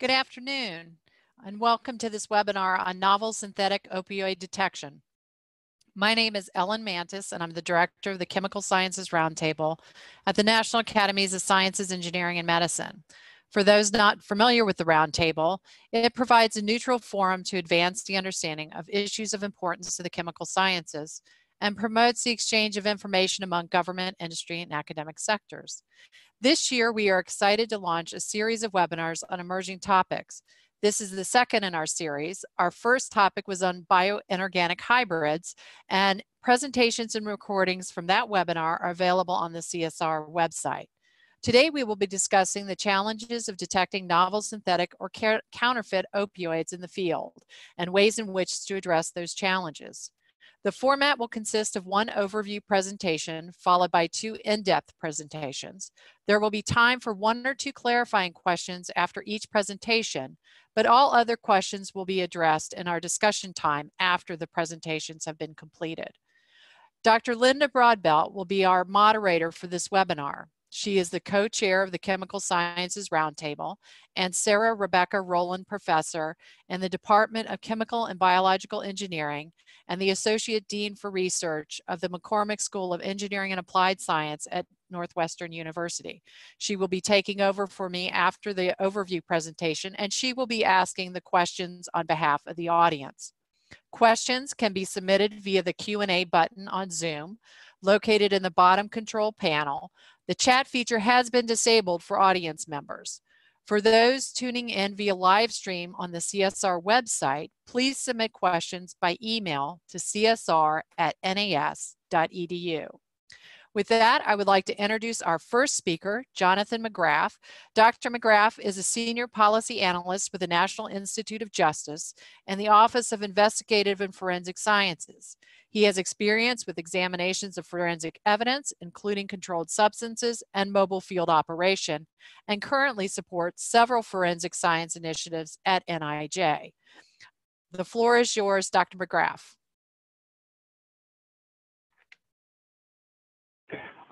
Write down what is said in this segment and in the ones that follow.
Good afternoon, and welcome to this webinar on novel synthetic opioid detection. My name is Ellen Mantus, and I'm the director of the Chemical Sciences Roundtable at the National Academies of Sciences, Engineering, and Medicine. For those not familiar with the Roundtable, it provides a neutral forum to advance the understanding of issues of importance to the chemical sciences and promotes the exchange of information among government, industry, and academic sectors. This year, we are excited to launch a series of webinars on emerging topics. This is the second in our series. Our first topic was on bioinorganic hybrids, and presentations and recordings from that webinar are available on the CSR website. Today, we will be discussing the challenges of detecting novel synthetic or counterfeit opioids in the field and ways in which to address those challenges. The format will consist of one overview presentation followed by two in-depth presentations. There will be time for one or two clarifying questions after each presentation, but all other questions will be addressed in our discussion time after the presentations have been completed. Dr. Linda Broadbelt will be our moderator for this webinar. She is the co-chair of the Chemical Sciences Roundtable and Sarah Rebecca Roland Professor in the Department of Chemical and Biological Engineering and the Associate Dean for Research of the McCormick School of Engineering and Applied Science at Northwestern University. She will be taking over for me after the overview presentation and she will be asking the questions on behalf of the audience. Questions can be submitted via the Q&A button on Zoom located in the bottom control panel the chat feature has been disabled for audience members. For those tuning in via live stream on the CSR website, please submit questions by email to csr at nas.edu. With that, I would like to introduce our first speaker, Jonathan McGrath. Dr. McGrath is a senior policy analyst with the National Institute of Justice and the Office of Investigative and Forensic Sciences. He has experience with examinations of forensic evidence, including controlled substances and mobile field operation, and currently supports several forensic science initiatives at NIJ. The floor is yours, Dr. McGrath.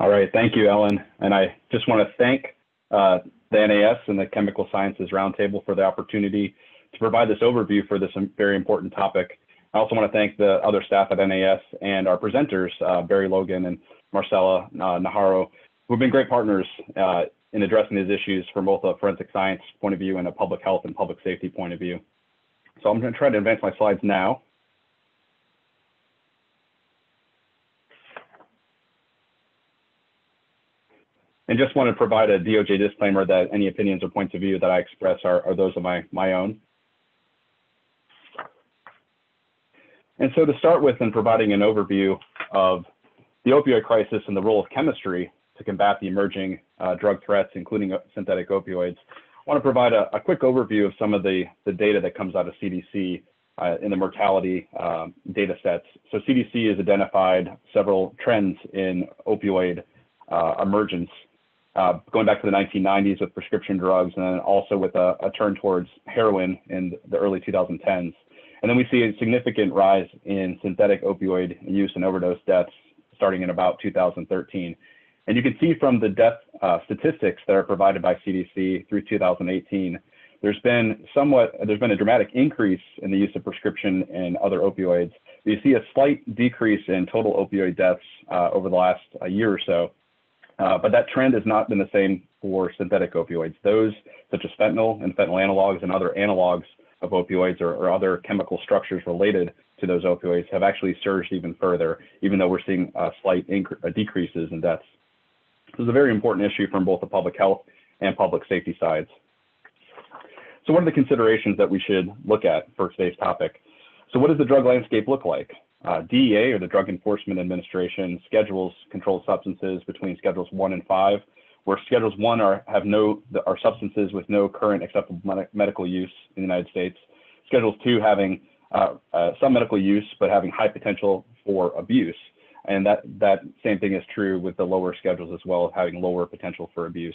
All right, thank you, Ellen. And I just want to thank uh, the NAS and the Chemical Sciences Roundtable for the opportunity to provide this overview for this very important topic. I also want to thank the other staff at NAS and our presenters, uh, Barry Logan and Marcella uh, Naharo, who have been great partners uh, in addressing these issues from both a forensic science point of view and a public health and public safety point of view. So I'm going to try to advance my slides now. And just want to provide a DOJ disclaimer that any opinions or points of view that I express are, are those of my, my own. And so to start with and providing an overview of the opioid crisis and the role of chemistry to combat the emerging uh, drug threats, including synthetic opioids, I want to provide a, a, quick overview of some of the, the data that comes out of CDC uh, in the mortality um, data sets. So CDC has identified several trends in opioid uh, emergence, uh, going back to the 1990s with prescription drugs and then also with a, a turn towards heroin in the early 2010s. And then we see a significant rise in synthetic opioid use and overdose deaths starting in about 2013. And you can see from the death uh, statistics that are provided by CDC through 2018, there's been somewhat, there's been a dramatic increase in the use of prescription and other opioids. You see a slight decrease in total opioid deaths uh, over the last uh, year or so. Uh, but that trend has not been the same for synthetic opioids. Those, such as fentanyl and fentanyl analogs and other analogs, of opioids or, or other chemical structures related to those opioids have actually surged even further, even though we're seeing uh, slight uh, decreases in deaths. This is a very important issue from both the public health and public safety sides. So what are the considerations that we should look at for today's topic? So what does the drug landscape look like? Uh, DEA, or the Drug Enforcement Administration, schedules controlled substances between Schedules 1 and 5 where Schedules 1 are, have no, are substances with no current acceptable med medical use in the United States. Schedules 2 having uh, uh, some medical use, but having high potential for abuse. And that, that same thing is true with the lower schedules as well, having lower potential for abuse.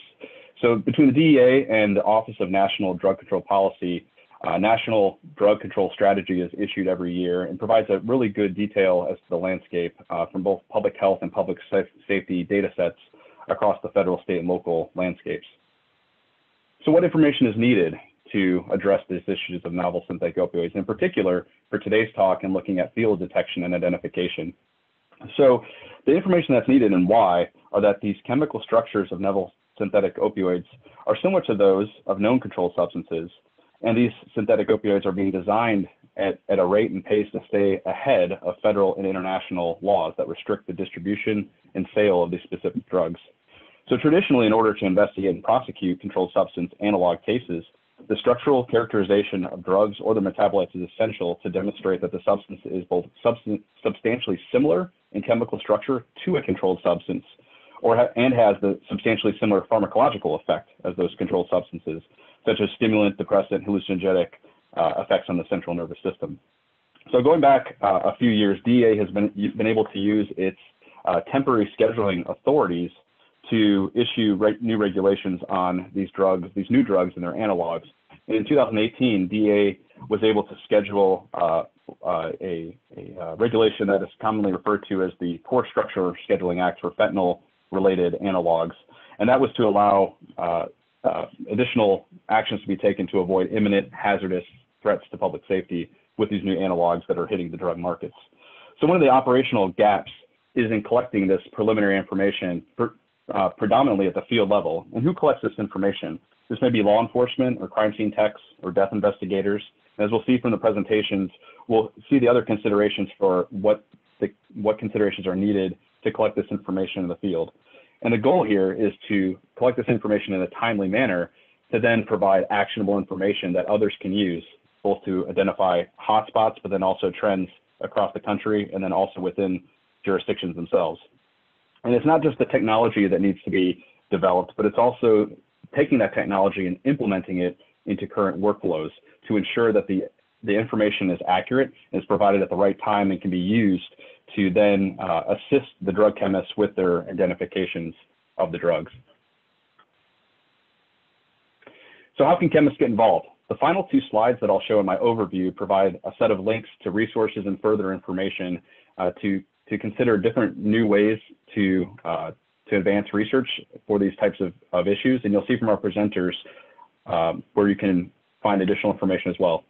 So between the DEA and the Office of National Drug Control Policy, uh, National Drug Control Strategy is issued every year and provides a really good detail as to the landscape uh, from both public health and public safety data sets across the federal, state, and local landscapes. So what information is needed to address these issues of novel synthetic opioids, in particular for today's talk and looking at field detection and identification. So the information that's needed and why are that these chemical structures of novel synthetic opioids are similar to those of known controlled substances. And these synthetic opioids are being designed at, at a rate and pace to stay ahead of federal and international laws that restrict the distribution and sale of these specific drugs. So traditionally, in order to investigate and prosecute controlled substance analog cases, the structural characterization of drugs or their metabolites is essential to demonstrate that the substance is both substantially similar in chemical structure to a controlled substance or ha and has the substantially similar pharmacological effect as those controlled substances, such as stimulant, depressant, hallucinogenic uh, effects on the central nervous system. So going back uh, a few years, DEA has been, been able to use its uh, temporary scheduling authorities to issue re new regulations on these drugs, these new drugs and their analogs. And in 2018, DEA was able to schedule uh, uh, a, a uh, regulation that is commonly referred to as the Core Structure Scheduling Act for fentanyl related analogs. And that was to allow uh, additional actions to be taken to avoid imminent hazardous threats to public safety with these new analogs that are hitting the drug markets. So one of the operational gaps is in collecting this preliminary information per, uh, predominantly at the field level. And who collects this information? This may be law enforcement or crime scene techs or death investigators. As we'll see from the presentations, we'll see the other considerations for what the, what considerations are needed to collect this information in the field. And the goal here is to collect this information in a timely manner to then provide actionable information that others can use, both to identify hotspots, but then also trends across the country, and then also within jurisdictions themselves. And it's not just the technology that needs to be developed, but it's also taking that technology and implementing it into current workflows to ensure that the, the information is accurate is provided at the right time and can be used to then uh, assist the drug chemists with their identifications of the drugs. So how can chemists get involved? The final two slides that I'll show in my overview provide a set of links to resources and further information uh, to, to consider different new ways to, uh, to advance research for these types of, of issues. And you'll see from our presenters um, where you can find additional information as well.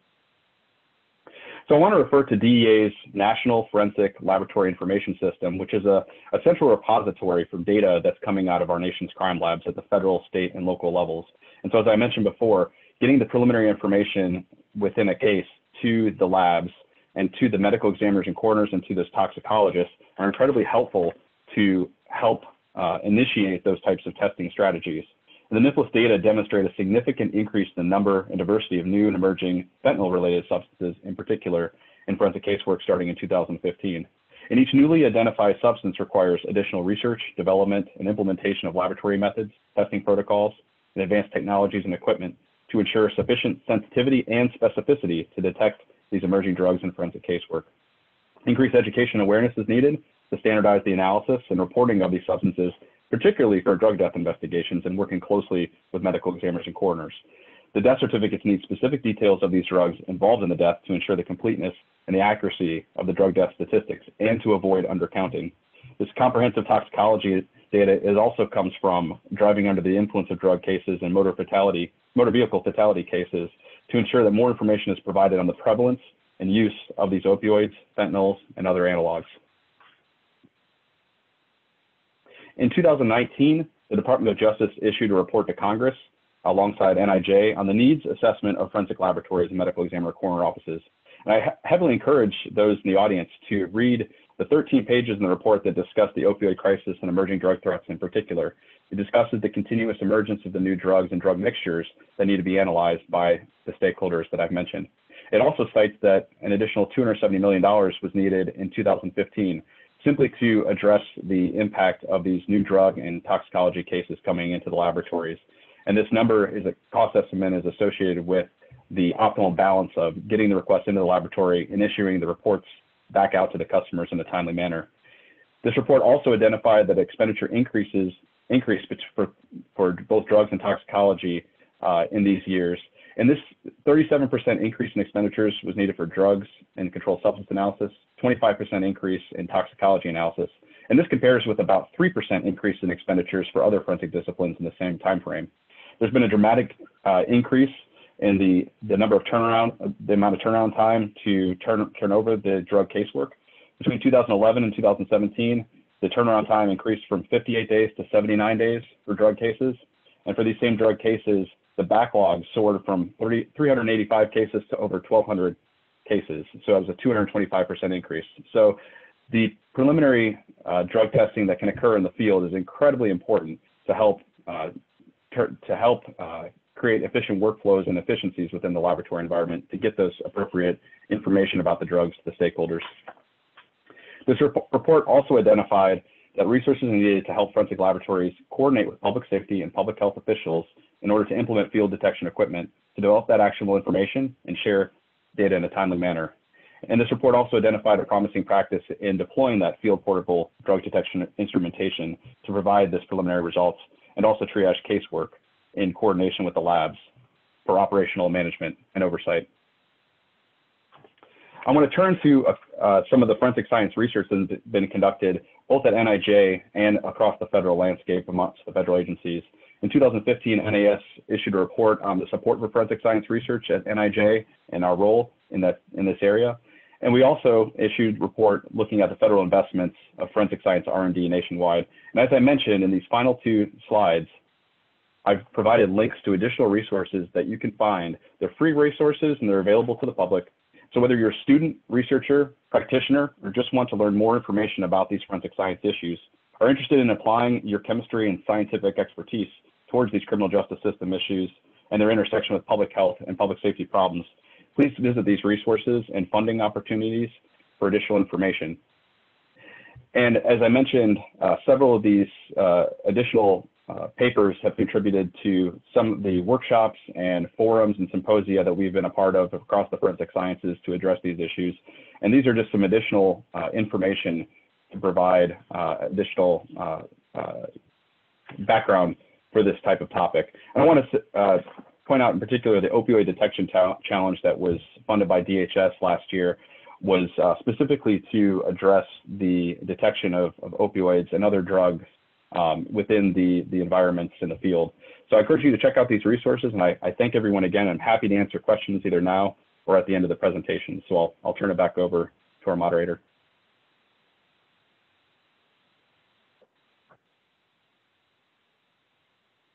So I want to refer to DEA's National Forensic Laboratory Information System, which is a, a central repository for data that's coming out of our nation's crime labs at the federal, state, and local levels. And so as I mentioned before, getting the preliminary information within a case to the labs and to the medical examiners and coroners and to those toxicologists are incredibly helpful to help uh, initiate those types of testing strategies. The NFLIS data demonstrate a significant increase in the number and diversity of new and emerging fentanyl-related substances, in particular in forensic casework starting in 2015. And each newly identified substance requires additional research, development, and implementation of laboratory methods, testing protocols, and advanced technologies and equipment to ensure sufficient sensitivity and specificity to detect these emerging drugs in forensic casework. Increased education awareness is needed to standardize the analysis and reporting of these substances particularly for drug death investigations and working closely with medical examiners and coroners. The death certificates need specific details of these drugs involved in the death to ensure the completeness and the accuracy of the drug death statistics and to avoid undercounting. This comprehensive toxicology data is also comes from driving under the influence of drug cases and motor fatality, motor vehicle fatality cases to ensure that more information is provided on the prevalence and use of these opioids, fentanyls, and other analogs. In 2019, the Department of Justice issued a report to Congress alongside NIJ on the needs assessment of forensic laboratories and medical examiner coroner offices. And I heavily encourage those in the audience to read the 13 pages in the report that discuss the opioid crisis and emerging drug threats in particular. It discusses the continuous emergence of the new drugs and drug mixtures that need to be analyzed by the stakeholders that I've mentioned. It also cites that an additional $270 million was needed in 2015 simply to address the impact of these new drug and toxicology cases coming into the laboratories. And this number is a cost estimate is associated with the optimal balance of getting the request into the laboratory and issuing the reports back out to the customers in a timely manner. This report also identified that expenditure increases increased for, for both drugs and toxicology uh, in these years. And this 37% increase in expenditures was needed for drugs and controlled substance analysis, 25% increase in toxicology analysis. And this compares with about 3% increase in expenditures for other forensic disciplines in the same time frame. There's been a dramatic uh, increase in the, the number of turnaround, the amount of turnaround time to turn, turn over the drug casework. Between 2011 and 2017, the turnaround time increased from 58 days to 79 days for drug cases. And for these same drug cases, the backlog soared from 30, 385 cases to over 1,200 cases. So it was a 225% increase. So the preliminary uh, drug testing that can occur in the field is incredibly important to help uh, to help uh, create efficient workflows and efficiencies within the laboratory environment to get those appropriate information about the drugs to the stakeholders. This report also identified that resources needed to help forensic laboratories coordinate with public safety and public health officials in order to implement field detection equipment to develop that actionable information and share data in a timely manner. And this report also identified a promising practice in deploying that field portable drug detection instrumentation to provide this preliminary results and also triage casework in coordination with the labs for operational management and oversight. I want to turn to uh, uh, some of the forensic science research that has been conducted both at NIJ and across the federal landscape amongst the federal agencies. In 2015, NAS issued a report on the support for forensic science research at NIJ and our role in that in this area. And we also issued a report looking at the federal investments of forensic science R&D nationwide. And as I mentioned in these final two slides, I've provided links to additional resources that you can find. They're free resources and they're available to the public. So whether you're a student, researcher, practitioner, or just want to learn more information about these forensic science issues, are interested in applying your chemistry and scientific expertise towards these criminal justice system issues and their intersection with public health and public safety problems, please visit these resources and funding opportunities for additional information. And as I mentioned, uh, several of these uh, additional uh, papers have contributed to some of the workshops and forums and symposia that we've been a part of across the forensic sciences to address these issues. And these are just some additional uh, information to provide uh, additional uh, background for this type of topic. And I want to point out in particular the opioid detection challenge that was funded by DHS last year was uh, specifically to address the detection of, of opioids and other drugs um, within the, the environments in the field. So I encourage you to check out these resources and I, I thank everyone again. I'm happy to answer questions either now or at the end of the presentation. So I'll, I'll turn it back over to our moderator.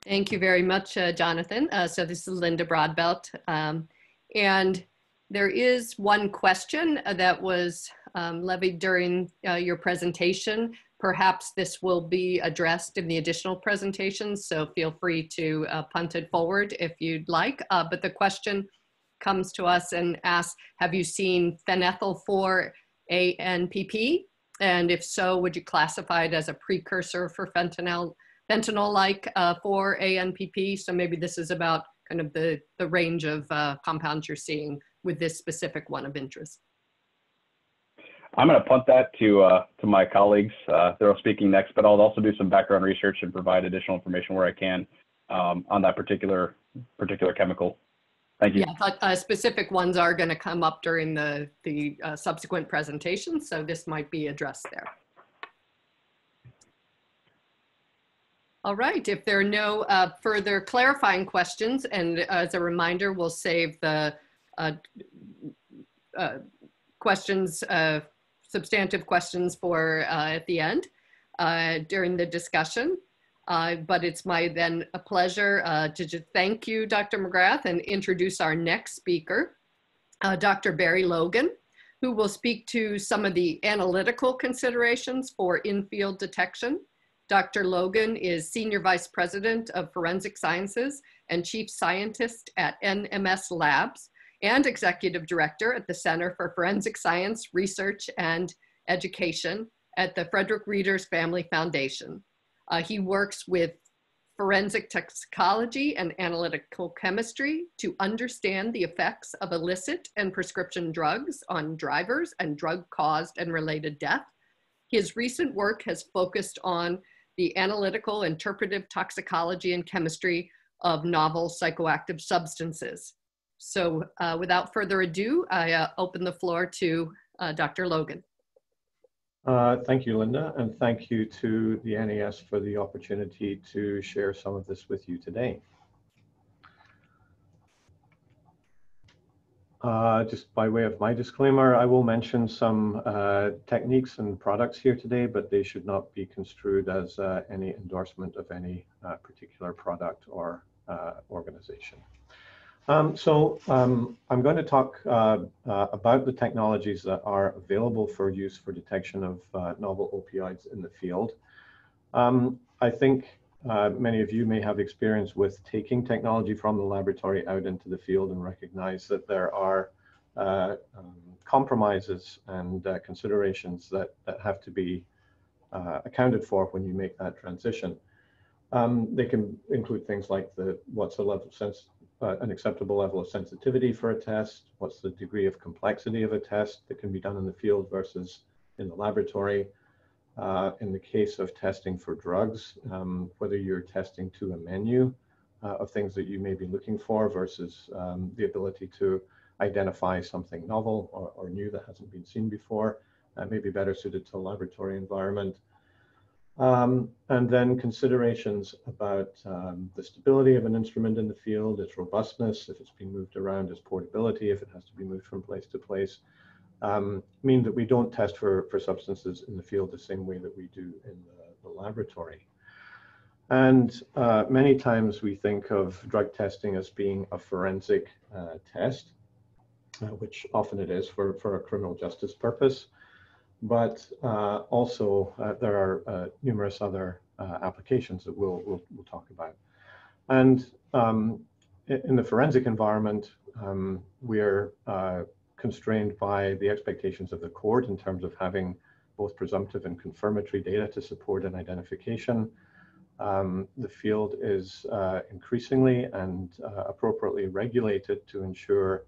Thank you very much, uh, Jonathan. Uh, so this is Linda Broadbelt. Um, and there is one question that was um, levied during uh, your presentation. Perhaps this will be addressed in the additional presentations, so feel free to uh, punt it forward if you'd like. Uh, but the question comes to us and asks, have you seen phenethyl 4 ANPP? And if so, would you classify it as a precursor for fentanyl fentanyl-like uh, 4 ANPP. So maybe this is about kind of the, the range of uh, compounds you're seeing with this specific one of interest. I'm going to punt that to uh, to my colleagues. Uh, they're speaking next, but I'll also do some background research and provide additional information where I can um, on that particular particular chemical. Thank you. Yeah, but uh, specific ones are going to come up during the the uh, subsequent presentations, so this might be addressed there. All right, if there are no uh, further clarifying questions, and as a reminder, we'll save the uh, uh, questions, uh, substantive questions for uh, at the end uh, during the discussion. but it's my then a pleasure to thank you, Dr. McGrath, and introduce our next speaker, Dr. Barry Logan, who will speak to some of the analytical considerations for in-field detection Dr. Logan is Senior Vice President of Forensic Sciences and Chief Scientist at NMS Labs and Executive Director at the Center for Forensic Science Research and Education at the Fredric Rieders Family Foundation. Uh, he works with forensic toxicology and analytical chemistry to understand the effects of illicit and prescription drugs on drivers and drug caused and related death. His recent work has focused on the analytical interpretive toxicology and chemistry of novel psychoactive substances. So uh, without further ado, I uh, open the floor to uh, Dr. Logan. Uh, thank you, Linda, and thank you to the NES for the opportunity to share some of this with you today. Uh, just by way of my disclaimer, I will mention some uh, techniques and products here today, but they should not be construed as uh, any endorsement of any uh, particular product or uh, organization. Um, so um, I'm going to talk uh, about the technologies that are available for use for detection of novel opioids in the field. Um, I think uh, many of you may have experience with taking technology from the laboratory out into the field and recognize that there are uh, um, compromises and uh, considerations that, that have to be uh, accounted for when you make that transition. Um, they can include things like the what's a level of sense, uh, an acceptable level of sensitivity for a test, what's the degree of complexity of a test that can be done in the field versus in the laboratory, uh, in the case of testing for drugs, um, whether you're testing to a menu uh, of things that you may be looking for versus um, the ability to identify something novel or, or, new that hasn't been seen before, uh, may be better suited to a laboratory environment. Um, and then considerations about um, the stability of an instrument in the field, its robustness, if it's being moved around, its portability, if it has to be moved from place to place, um, mean that we don't test for, for substances in the field the same way that we do in the, the laboratory. And uh, many times we think of drug testing as being a forensic uh, test, uh, which often it is for, for a criminal justice purpose. But uh, also uh, there are uh, numerous other applications that we'll, we'll, we'll, talk about. And um, in the forensic environment, um, we're constrained by the expectations of the court in terms of having both presumptive and confirmatory data to support an identification. Um, the field is uh, increasingly and uh, appropriately regulated to ensure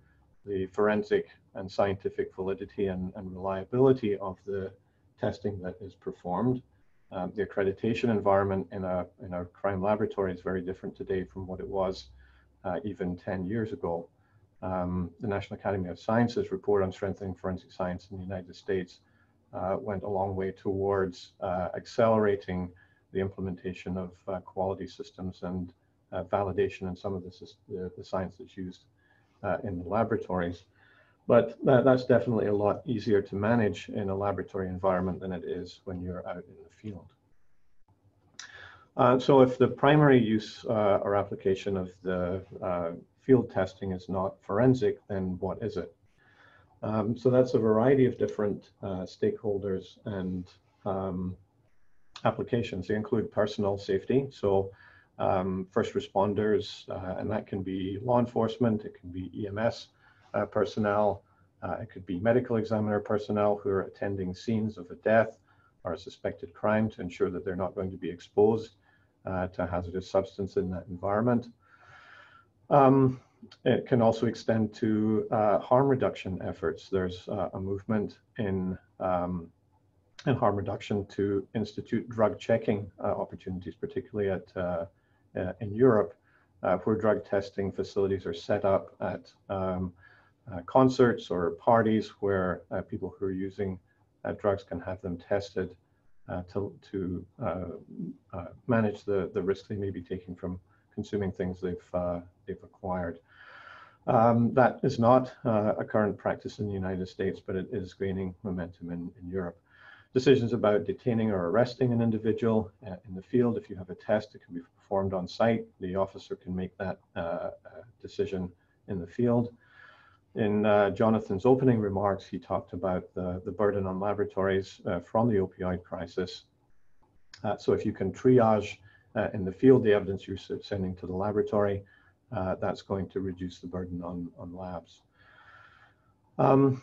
the forensic and scientific validity and, and reliability of the testing that is performed. Um, the accreditation environment in a, in a crime laboratory is very different today from what it was uh, even 10 years ago um, the National Academy of Sciences report on strengthening forensic science in the United States uh, went a long way towards uh, accelerating the implementation of uh, quality systems and uh, validation in some of the, the, science that's used uh, in the laboratories. But that, that's definitely a lot easier to manage in a laboratory environment than it is when you're out in the field. Uh, so if the primary use or application of the field testing is not forensic, then what is it? Um, so that's a variety of different uh, stakeholders and um, applications. They include personal safety, so um, first responders, uh, and that can be law enforcement, it can be EMS uh, personnel, uh, it could be medical examiner personnel who are attending scenes of a death or a suspected crime to ensure that they're not going to be exposed uh, to hazardous substance in that environment. Um, it can also extend to uh, harm reduction efforts. There's uh, a movement in, um, in harm reduction to institute drug checking uh, opportunities, particularly at, uh, uh, in Europe, uh, where drug testing facilities are set up at um, concerts or parties where people who are using drugs can have them tested to, to manage the, the risks they may be taking from consuming things they've, uh, they've acquired. Um, that is not uh, a current practice in the United States, but it is gaining momentum in, in Europe. Decisions about detaining or arresting an individual uh, in the field, if you have a test, it can be performed on site. The officer can make that uh, uh decision in the field. In uh, Jonathan's opening remarks, he talked about the, the burden on laboratories uh, from the opioid crisis. so if you can triage uh, in the field, the evidence you're sending to the laboratory, uh, that's going to reduce the burden on, on labs. Um,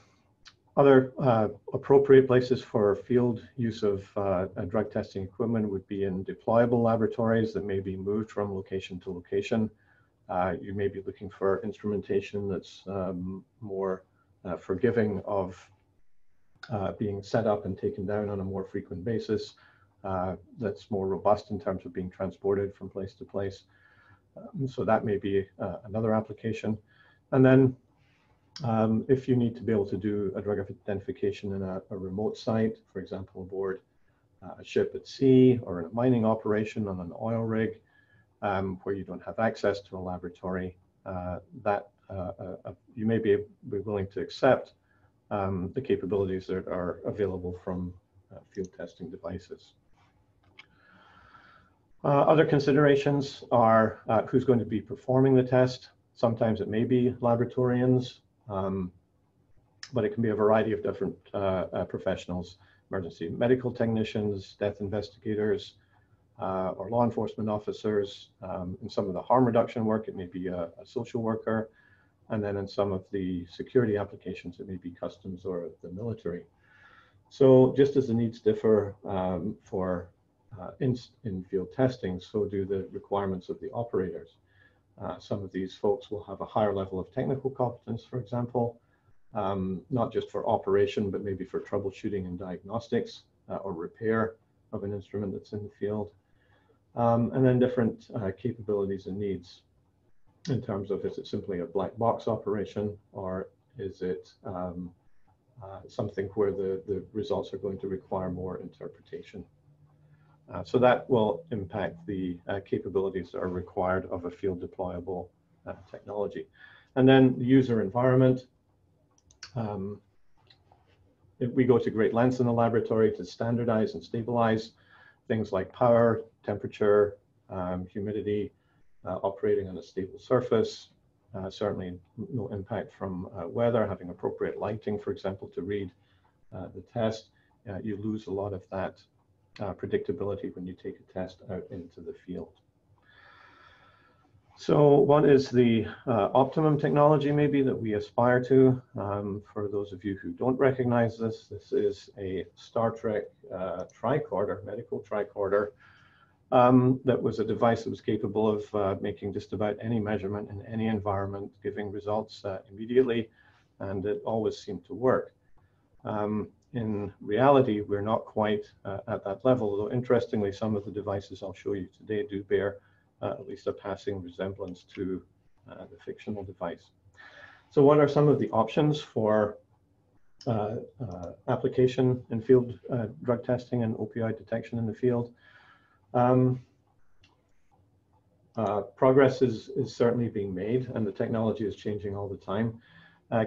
other uh, appropriate places for field use of uh, drug testing equipment would be in deployable laboratories that may be moved from location to location. Uh, you may be looking for instrumentation that's um, more uh, forgiving of being set up and taken down on a more frequent basis uh, that's more robust in terms of being transported from place to place. Um, so that may be uh, another application. And then um, if you need to be able to do a drug identification in a, a remote site, for example, aboard uh, a ship at sea or in a mining operation on an oil rig, um, where you don't have access to a laboratory, uh, that uh, you may be, be willing to accept um, the capabilities that are available from field testing devices. Uh, other considerations are uh, who's going to be performing the test. Sometimes it may be laboratorians, um, but it can be a variety of different uh, professionals, emergency medical technicians, death investigators, uh, or law enforcement officers. Um, in some of the harm reduction work, it may be a, a, social worker. And then in some of the security applications, it may be customs or the military. So just as the needs differ um, for uh, in, in field testing, so do the requirements of the operators. Uh, some of these folks will have a higher level of technical competence, for example, um, not just for operation, but maybe for troubleshooting and diagnostics uh, or repair of an instrument that's in the field. Um, and then different uh, capabilities and needs in terms of is it simply a black box operation or is it um, uh, something where the, the results are going to require more interpretation. Uh, so that will impact the uh, capabilities that are required of a field deployable uh, technology. And then the user environment. Um, we go to great lengths in the laboratory to standardize and stabilize things like power, temperature, um, humidity, uh, operating on a stable surface, uh, certainly no impact from uh, weather, having appropriate lighting, for example, to read the test. you lose a lot of that uh, predictability when you take a test out into the field. So what is the uh, optimum technology maybe that we aspire to? Um, for those of you who don't recognize this, this is a Star Trek uh, tricorder, medical tricorder, um, that was a device that was capable of uh, making just about any measurement in any environment, giving results uh, immediately, and it always seemed to work. Um, in reality, we're not quite uh, at that level, though interestingly, some of the devices I'll show you today do bear uh, at least a passing resemblance to uh, the fictional device. So what are some of the options for uh, uh, application in field uh, drug testing and opioid detection in the field? Um, progress is, is certainly being made and the technology is changing all the time.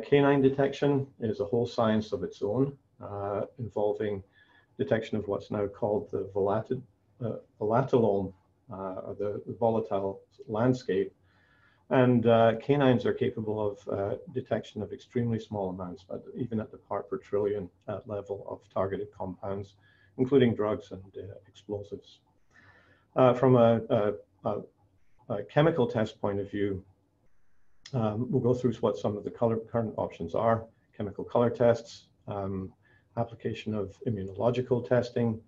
canine detection is a whole science of its own. Uh, involving detection of what's now called the uh, volatilome, uh, or the, volatile landscape. And canines are capable of detection of extremely small amounts, but even at the part per trillion level of targeted compounds, including drugs and explosives. from a, a, a, a, chemical test point of view, um, we'll go through what some of the color, current options are. Chemical color tests, um, application of immunological testing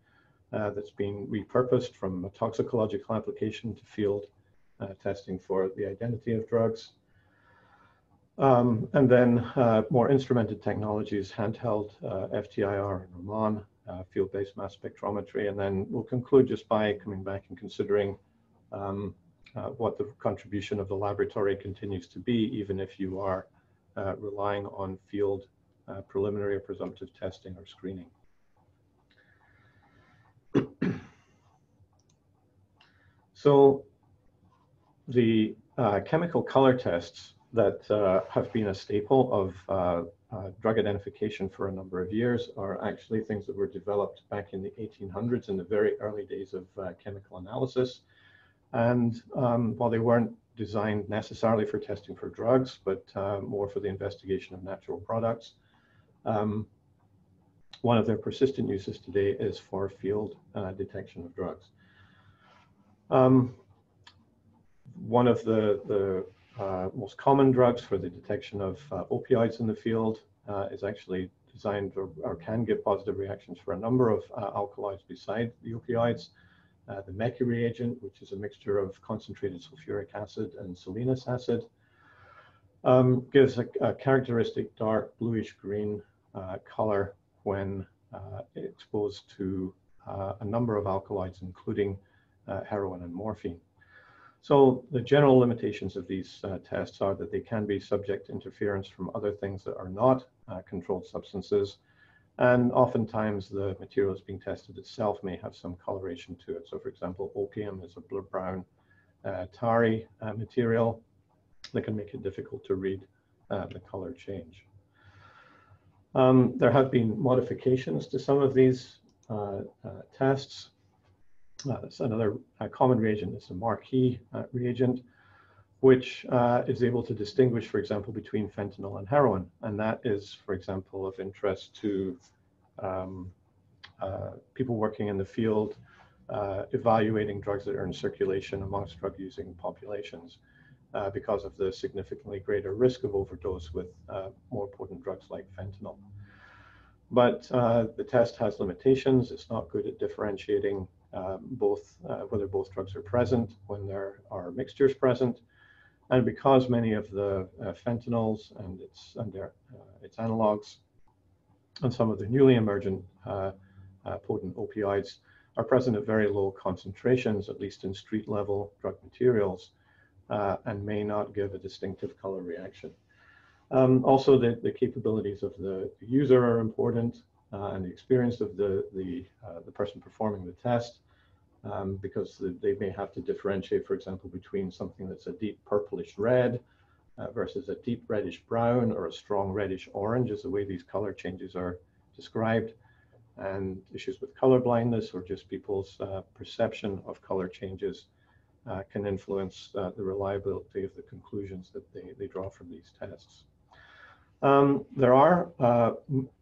uh, that's being repurposed from a toxicological application to field uh, testing for the identity of drugs. Um, and then uh, more instrumented technologies, handheld uh, FTIR and Raman, uh, field-based mass spectrometry. And then we'll conclude just by coming back and considering um, uh, what the contribution of the laboratory continues to be, even if you are relying on field uh, preliminary or presumptive testing or screening. so the uh, chemical color tests that uh, have been a staple of uh, uh, drug identification for a number of years are actually things that were developed back in the 1800s in the very early days of uh, chemical analysis. And um, while they weren't designed necessarily for testing for drugs, but uh, more for the investigation of natural products, um, one of their persistent uses today is for field uh, detection of drugs. Um, one of the, the uh, most common drugs for the detection of uh, opioids in the field uh, is actually designed or, or, can give positive reactions for a number of uh, alkaloids beside the opioids. Uh, the Mecke reagent, which is a mixture of concentrated sulfuric acid and selenous acid, um, gives a, a, characteristic dark bluish green color when uh, exposed to uh, a number of alkaloids, including heroin and morphine. So the general limitations of these uh, tests are that they can be subject to interference from other things that are not uh, controlled substances. And oftentimes the material that's being tested itself may have some coloration to it. So for example, opium is a brown uh, tarry material. that can make it difficult to read uh, the color change. Um, there have been modifications to some of these uh, uh, tests. Uh, another common reagent is the Marquis reagent, which is able to distinguish, for example, between fentanyl and heroin. And that is, for example, of interest to um, people working in the field uh, evaluating drugs that are in circulation amongst drug using populations uh, because of the significantly greater risk of overdose with uh, more potent drugs like fentanyl. But uh, the test has limitations. It's not good at differentiating um, both uh, whether both drugs are present when there are mixtures present. And because many of the uh, fentanyls and its, and their, its analogs and some of the newly emergent potent opioids are present at very low concentrations, at least in street level drug materials, uh, and may not give a distinctive color reaction. Um, also, the, the capabilities of the, user are important uh, and the experience of the, the, uh, the person performing the test, um, because the, they may have to differentiate, for example, between something that's a deep purplish red uh, versus a deep reddish brown or a strong reddish orange is the way these color changes are described and issues with color blindness or just people's uh, perception of color changes uh, can influence uh, the reliability of the conclusions that they, they draw from these tests. Um, there are uh,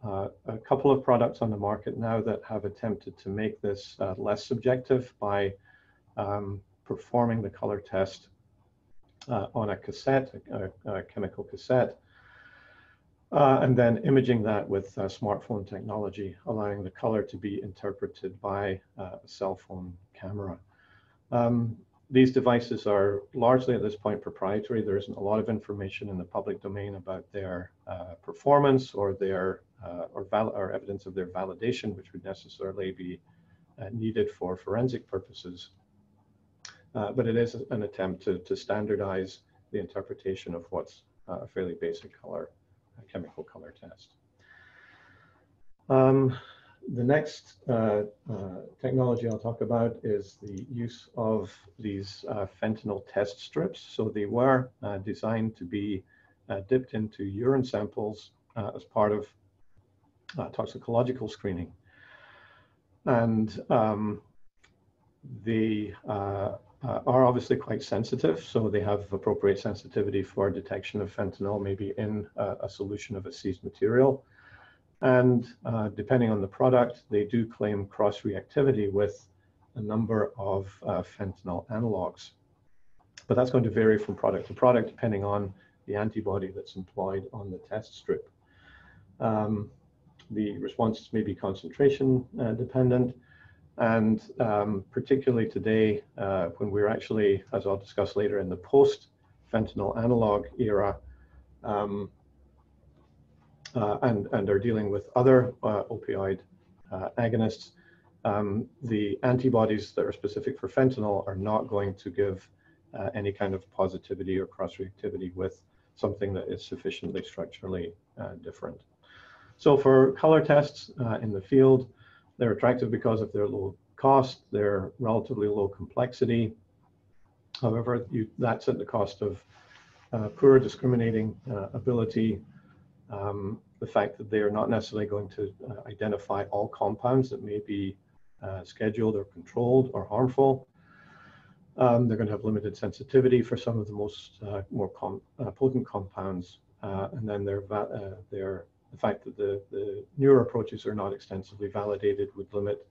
uh, a couple of products on the market now that have attempted to make this uh, less subjective by um, performing the color test on a cassette, a, a chemical cassette, uh, and then imaging that with uh, smartphone technology, allowing the color to be interpreted by uh, a cell phone camera. Um, these devices are largely at this point proprietary. There isn't a lot of information in the public domain about their uh, performance or their uh, or, or, evidence of their validation, which would necessarily be uh, needed for forensic purposes. but it is an attempt to, to standardize the interpretation of what's a fairly basic color chemical color test. Um, the next uh, uh, technology I'll talk about is the use of these uh, fentanyl test strips. So they were uh, designed to be uh, dipped into urine samples uh, as part of toxicological screening. And um, they are obviously quite sensitive, so they have appropriate sensitivity for detection of fentanyl, maybe in a solution of a seized material. And uh, depending on the product, they do claim cross-reactivity with a number of uh, fentanyl analogs. But that's going to vary from product to product, depending on the antibody that's employed on the test strip. Um, the responses may be concentration uh, dependent, and um, particularly today, uh, when we're actually, as I'll discuss later, in the post fentanyl analog era, um, and, and are dealing with other uh, opioid uh, agonists, um, the antibodies that are specific for fentanyl are not going to give uh, any kind of positivity or cross-reactivity with something that is sufficiently structurally uh, different. So for color tests in the field, they're attractive because of their low cost, their relatively low complexity. However, you, that's at the cost of uh, poor discriminating uh, ability, um, the fact that they are not necessarily going to uh, identify all compounds that may be uh, scheduled or controlled or harmful. Um, they're going to have limited sensitivity for some of the most uh, more com uh, potent compounds, and then their, their the fact that the, the newer approaches are not extensively validated would limit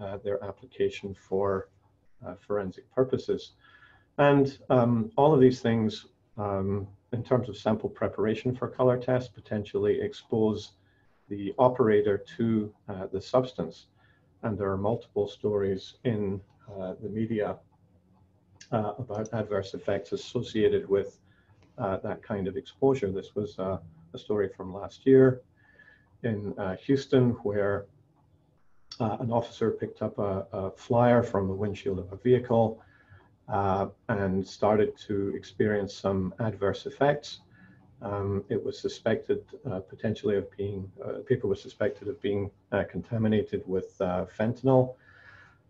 uh, their application for uh, forensic purposes. And um, all of these things, um, in terms of sample preparation for color tests, potentially expose the operator to uh, the substance. And there are multiple stories in uh, the media uh, about adverse effects associated with uh, that kind of exposure. This was a story from last year in uh, Houston where uh, an officer picked up a, a, flyer from the windshield of a vehicle uh, and started to experience some adverse effects. Um, it was suspected uh, potentially of being, uh, paper was suspected of being uh, contaminated with fentanyl.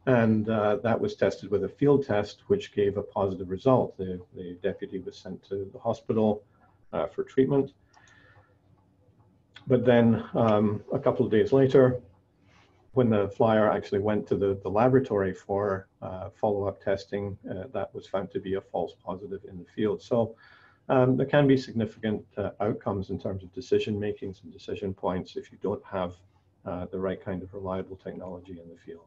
And uh, that was tested with a field test, which gave a positive result. The, the deputy was sent to the hospital uh, for treatment. But then um, a couple of days later, when the flyer actually went to the, the laboratory for uh, follow-up testing, uh, that was found to be a false positive in the field. So um, there can be significant uh, outcomes in terms of decision making and decision points if you don't have uh, the right kind of reliable technology in the field.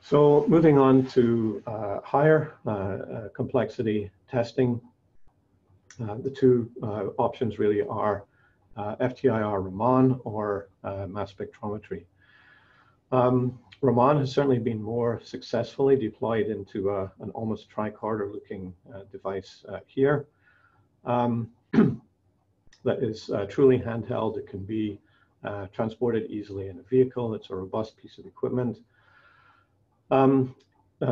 So moving on to uh, higher uh, uh, complexity testing, uh, the two options really are FTIR Raman or mass spectrometry. Um, Raman has certainly been more successfully deployed into uh, an almost tricorder looking uh, device uh, here. Um, that is uh, truly handheld. It can be uh, transported easily in a vehicle. It's a robust piece of equipment. Um,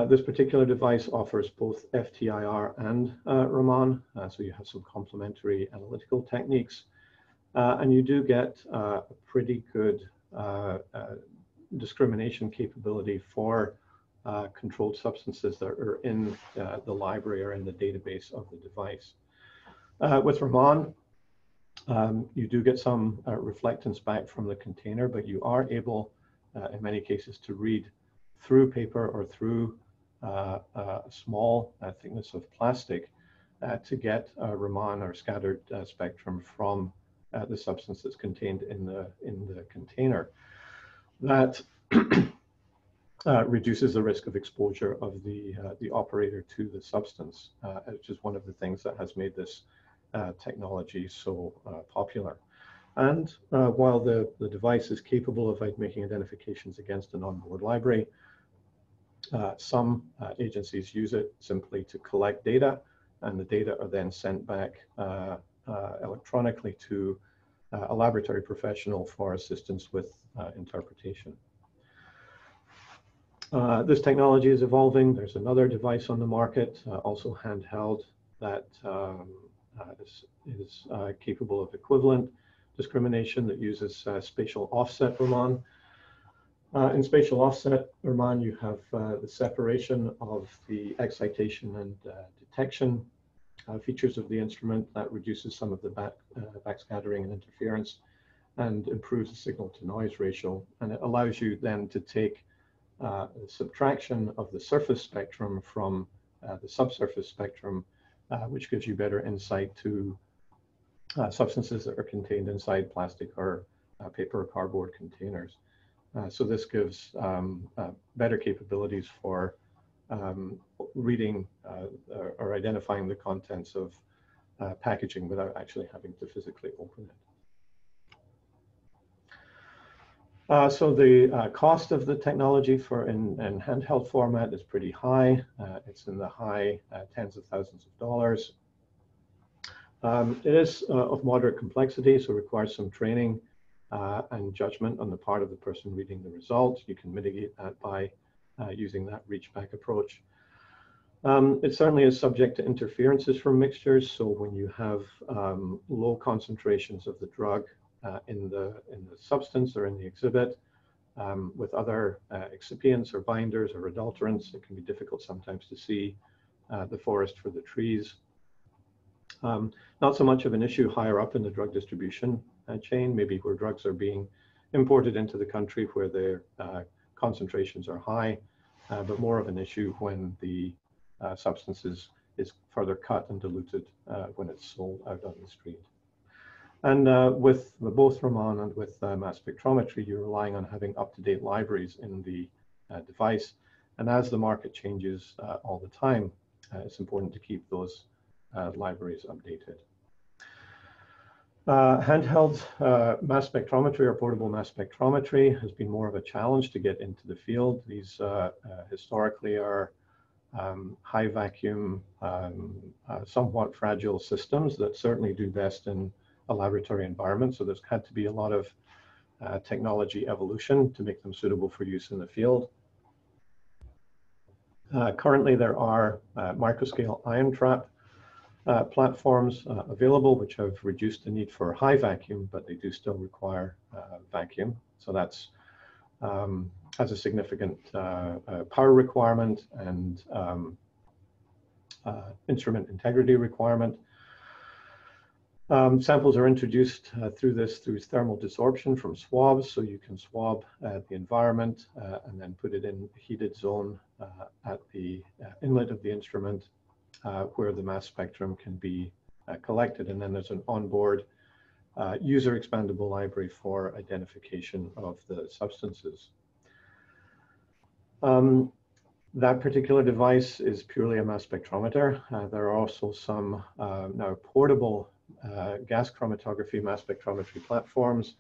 this particular device offers both FTIR and Raman, so you have some complementary analytical techniques. and you do get a pretty good discrimination capability for uh, controlled substances that are in uh, the library or in the database of the device. Uh, with Raman, um, you do get some uh, reflectance back from the container, but you are able, uh, in many cases, to read through paper or through uh, a small thickness of plastic to get Raman or scattered spectrum from the substance that's contained in the, in the container that uh, reduces the risk of exposure of the, uh, the operator to the substance, uh, which is one of the things that has made this uh, technology so uh, popular. And while the, the device is capable of making identifications against an onboard library, some agencies use it simply to collect data, and the data are then sent back electronically to uh, a laboratory professional for assistance with uh, interpretation. Uh, this technology is evolving. There's another device on the market, also handheld, that um, is, is capable of equivalent discrimination that uses spatial offset Raman. Uh, in spatial offset, Raman, you have uh, the separation of the excitation and uh, detection uh, features of the instrument that reduces some of the back, uh, backscattering and interference and improves the signal to noise ratio. And it allows you then to take uh, subtraction of the surface spectrum from uh, the subsurface spectrum, uh, which gives you better insight to uh, substances that are contained inside plastic or paper or cardboard containers. so this gives um, better capabilities for um, reading uh, or identifying the contents of uh, packaging without actually having to physically open it. Uh, so the uh, cost of the technology for in, in handheld format is pretty high. Uh, it's in the high uh, tens of thousands of dollars. Um, it is of moderate complexity, so requires some training and judgment on the part of the person reading the results. You can mitigate that by uh, using that reach back approach. Um, it certainly is subject to interferences from mixtures. So when you have um, low concentrations of the drug uh, in the in the substance or in the exhibit um, with other uh, excipients or binders or adulterants, it can be difficult sometimes to see uh, the forest for the trees. Um, not so much of an issue higher up in the drug distribution uh, chain, maybe where drugs are being imported into the country where their uh, concentrations are high uh, but more of an issue when the uh, substance is, further cut and diluted uh, when it's sold out on the street. And uh, with both Raman and with uh, mass spectrometry, you're relying on having up-to-date libraries in the uh, device. And as the market changes all the time, it's important to keep those libraries updated. Uh, handheld uh, mass spectrometry or portable mass spectrometry has been more of a challenge to get into the field. These uh, uh historically are um, high vacuum, um, uh, somewhat fragile systems that certainly do best in a laboratory environment. So there's had to be a lot of uh, technology evolution to make them suitable for use in the field. currently, there are microscale ion trap uh, platforms uh, available, which have reduced the need for high vacuum, but they do still require uh, vacuum. So that's um, has a significant uh, uh, power requirement and um, uh, instrument integrity requirement. Um, samples are introduced uh, through this through thermal desorption from swabs, so you can swab uh, the environment uh, and then put it in a heated zone uh, at the uh, inlet of the instrument uh, where the mass spectrum can be collected. And then there's an onboard user expandable library for identification of the substances. Um, that particular device is purely a mass spectrometer. there are also some now portable uh, gas chromatography mass spectrometry platforms.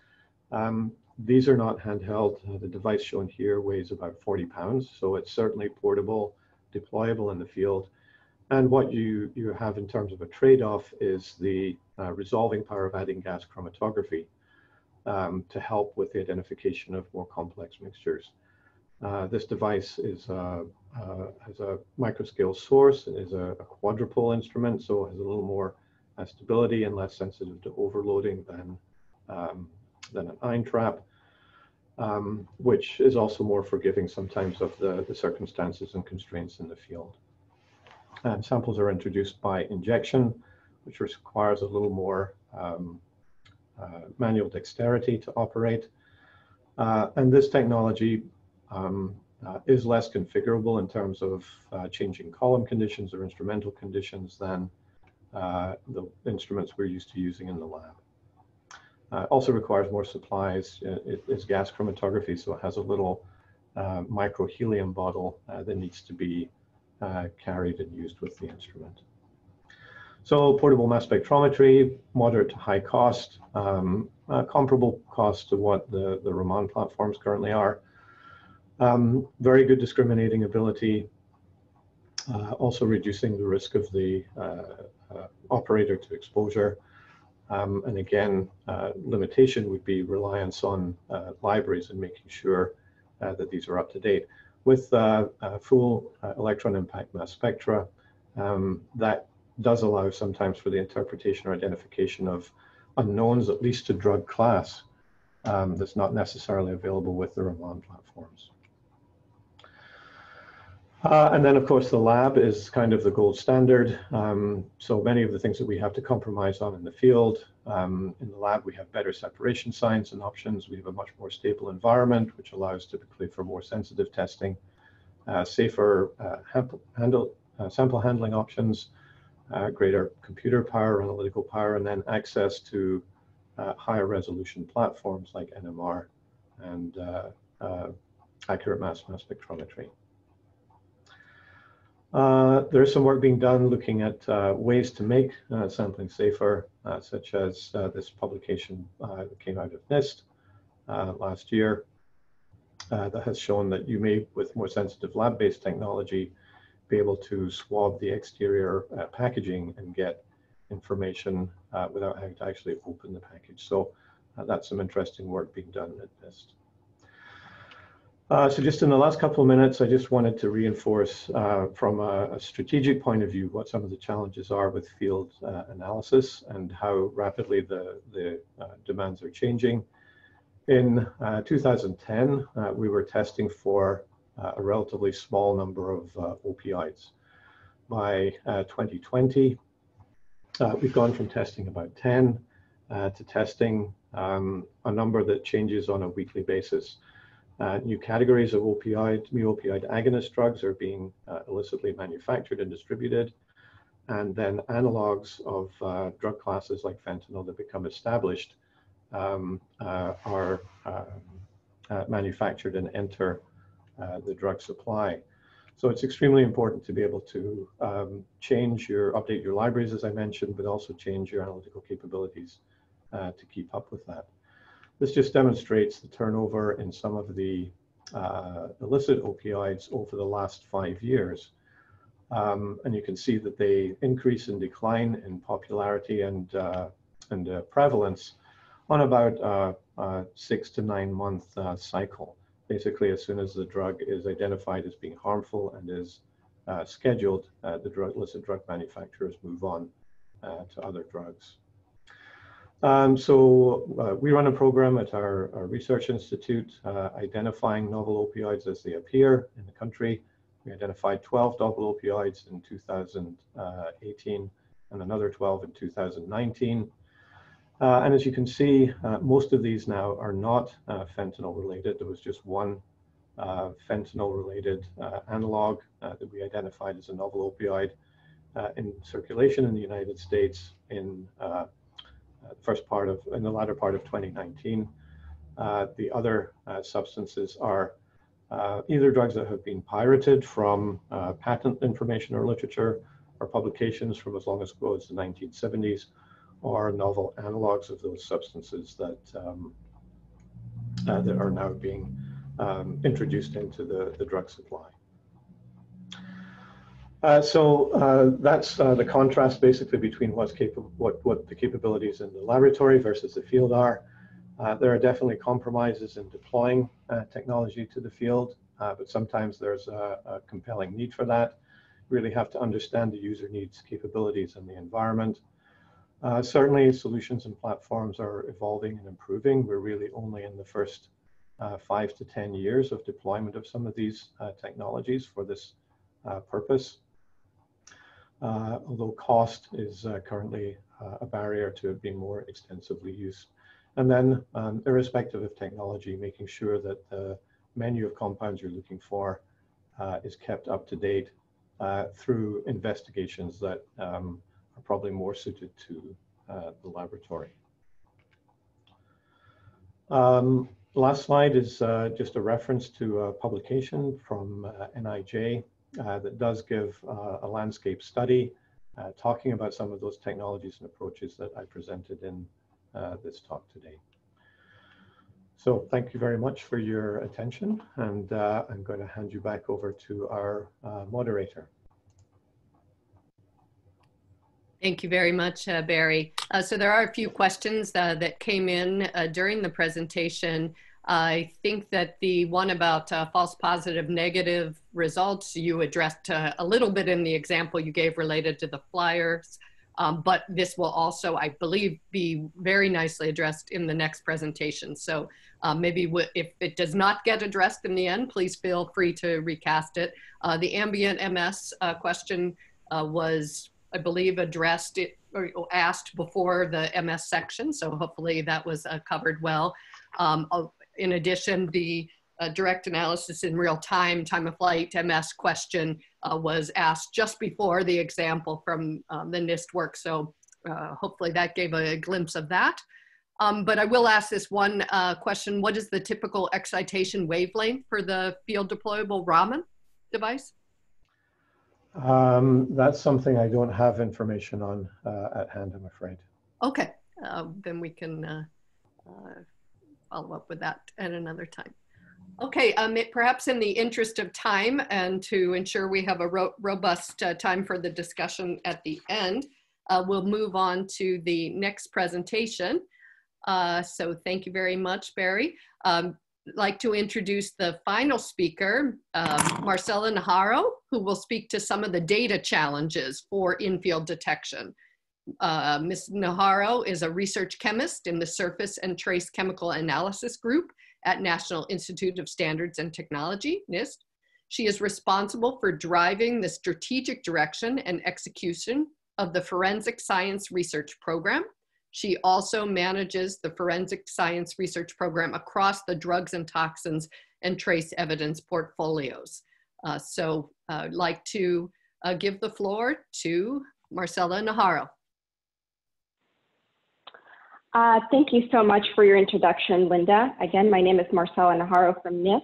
Um, these are not handheld. Uh, the device shown here weighs about 40 pounds, so it's certainly portable, deployable in the field. And what you, you have in terms of a trade-off is the uh, resolving power of adding gas chromatography um, to help with the identification of more complex mixtures. Uh, this device is uh, uh, has a microscale source is a, a quadrupole instrument, so it has a little more stability and less sensitive to overloading than, um, than an ion trap, um, which is also more forgiving sometimes of the, the circumstances and constraints in the field. And samples are introduced by injection, which requires a little more um, uh, manual dexterity to operate. Uh, and this technology um, uh, is less configurable in terms of uh, changing column conditions or instrumental conditions than uh, the instruments we're used to using in the lab. Uh, also requires more supplies. Uh, it is gas chromatography, so it has a little uh, microhelium bottle that needs to be carried and used with the instrument. So portable mass spectrometry, moderate to high cost, um, comparable cost to what the, the Raman platforms currently are. Um, very good discriminating ability, uh, also reducing the risk of the uh, uh, operator to exposure. Um, and again, uh, limitation would be reliance on uh, libraries and making sure that these are up to date. With full electron impact mass spectra, um, that does allow sometimes for the interpretation or identification of unknowns, at least to drug class, um, that's not necessarily available with the Raman platforms. Uh, and then, of course, the lab is kind of the gold standard. Um, so many of the things that we have to compromise on in the field, um, in the lab, we have better separation signs and options. We have a much more stable environment, which allows typically for more sensitive testing, uh, safer uh, handle, uh, sample handling options, uh, greater computer power, analytical power, and then access to uh, higher resolution platforms like NMR and accurate mass mass spectrometry. Uh, there's some work being done looking at uh, ways to make uh, sampling safer, uh, such as uh, this publication uh, that came out of NIST last year that has shown that you may, with more sensitive lab-based technology, be able to swab the exterior packaging and get information without having to actually open the package. So that's some interesting work being done at NIST. Uh, so just in the last couple of minutes, I just wanted to reinforce uh, from a, a, strategic point of view what some of the challenges are with field uh, analysis and how rapidly the, the uh, demands are changing. In uh, 2010, uh, we were testing for a relatively small number of opioids. By 2020, we've gone from testing about 10 to testing um, a number that changes on a weekly basis. Uh, new categories of opioid, new opioid agonist drugs are being uh, illicitly manufactured and distributed. And then analogs of uh, drug classes like fentanyl that become established um, uh, are um, uh, manufactured and enter uh, the drug supply. So it's extremely important to be able to um, change your, update your libraries, as I mentioned, but also change your analytical capabilities to keep up with that. This just demonstrates the turnover in some of the uh, illicit opioids over the last five years. Um, and you can see that they increase and decline in popularity and, uh, and uh, prevalence on about uh, a six to nine month uh, cycle. Basically, as soon as the drug is identified as being harmful and is uh, scheduled, the drug, illicit drug manufacturers move on to other drugs. Um, so uh, we run a program at our, our research institute uh, identifying novel opioids as they appear in the country. We identified 12 novel opioids in 2018 and another 12 in 2019. Uh, and as you can see, uh, most of these now are not uh, fentanyl related. There was just one uh, fentanyl related analog that we identified as a novel opioid in circulation in the United States in uh, first part of, in the latter part of 2019. Uh, the other uh, substances are either drugs that have been pirated from patent information or literature or publications from as long ago as the 1970s or novel analogs of those substances that, um, that are now being um, introduced into the, the drug supply. Uh, so uh, that's uh, the contrast basically between what's capable, what, what the capabilities in the laboratory versus the field are. Uh, there are definitely compromises in deploying uh, technology to the field, uh, but sometimes there's a, a, compelling need for that. You Really have to understand the user needs, capabilities, and the environment. certainly, solutions and platforms are evolving and improving. We're really only in the first five to 10 years of deployment of some of these technologies for this purpose. Uh, although cost is uh, currently uh, a barrier to it being more extensively used. And then, um, irrespective of technology, making sure that the menu of compounds you're looking for is kept up to date through investigations that um, are probably more suited to the laboratory. Um, last slide is uh, just a reference to a publication from uh, NIJ that does give uh, a landscape study uh, talking about some of those technologies and approaches that I presented in this talk today. So thank you very much for your attention and I'm going to hand you back over to our moderator. Thank you very much, uh, Barry. Uh, so there are a few questions uh, that came in during the presentation. I think that the one about uh, false positive negative results you addressed uh, a little bit in the example you gave related to the flyers, um, but this will also, I believe, be very nicely addressed in the next presentation. So uh, maybe if it does not get addressed in the end, please feel free to recast it. Uh, the ambient MS uh, question uh, was, I believe, addressed it, or asked before the MS section, so hopefully that was covered well. Um, in addition, the uh, direct analysis in real time, time of flight MS question uh, was asked just before the example from um, the NIST work. So uh, hopefully that gave a glimpse of that. Um, but I will ask this one uh, question. What is the typical excitation wavelength for the field deployable Raman device? Um, that's something I don't have information on uh, at hand, I'm afraid. Okay, uh, then we can follow up with that at another time. Okay, um, it, perhaps in the interest of time and to ensure we have a ro robust uh, time for the discussion at the end, uh, we'll move on to the next presentation. Uh, so thank you very much, Barry. Um, like to introduce the final speaker, um, Marcela Najarro, who will speak to some of the data challenges for in-field detection. Uh, Ms. Najarro is a research chemist in the Surface and Trace Chemical Analysis Group at National Institute of Standards and Technology, NIST. She is responsible for driving the strategic direction and execution of the Forensic Science Research Program. She also manages the Forensic Science Research Program across the drugs and toxins and trace evidence portfolios. Uh, so uh, I'd like to uh, give the floor to Marcela Najarro. Uh, thank you so much for your introduction, Linda. Again, my name is Marcela Najarro from NIST,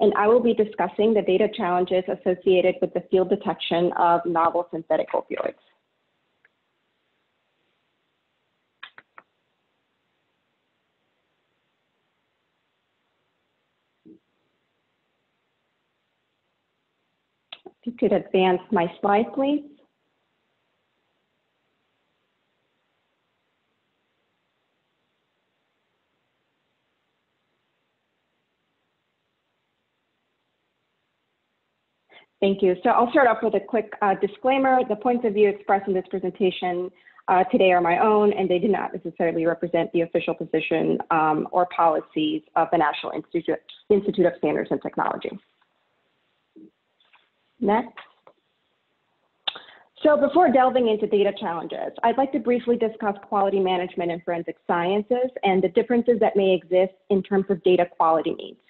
and I will be discussing the data challenges associated with the field detection of novel synthetic opioids. If you could advance my slide, please. Thank you. So I'll start off with a quick uh, disclaimer. The points of view expressed in this presentation uh, today are my own, and they do not necessarily represent the official position um, or policies of the National Institute, Institute of Standards and Technology. Next. So before delving into data challenges, I'd like to briefly discuss quality management in forensic sciences and the differences that may exist in terms of data quality needs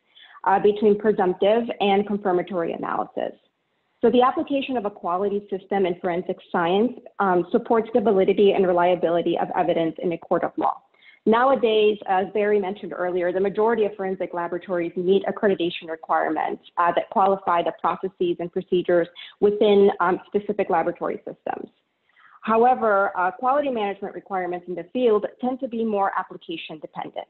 uh, between presumptive and confirmatory analysis. So the application of a quality system in forensic science um, supports the validity and reliability of evidence in a court of law. Nowadays, as Barry mentioned earlier, the majority of forensic laboratories meet accreditation requirements uh, that qualify the processes and procedures within um, specific laboratory systems. However, uh, quality management requirements in the field tend to be more application dependent.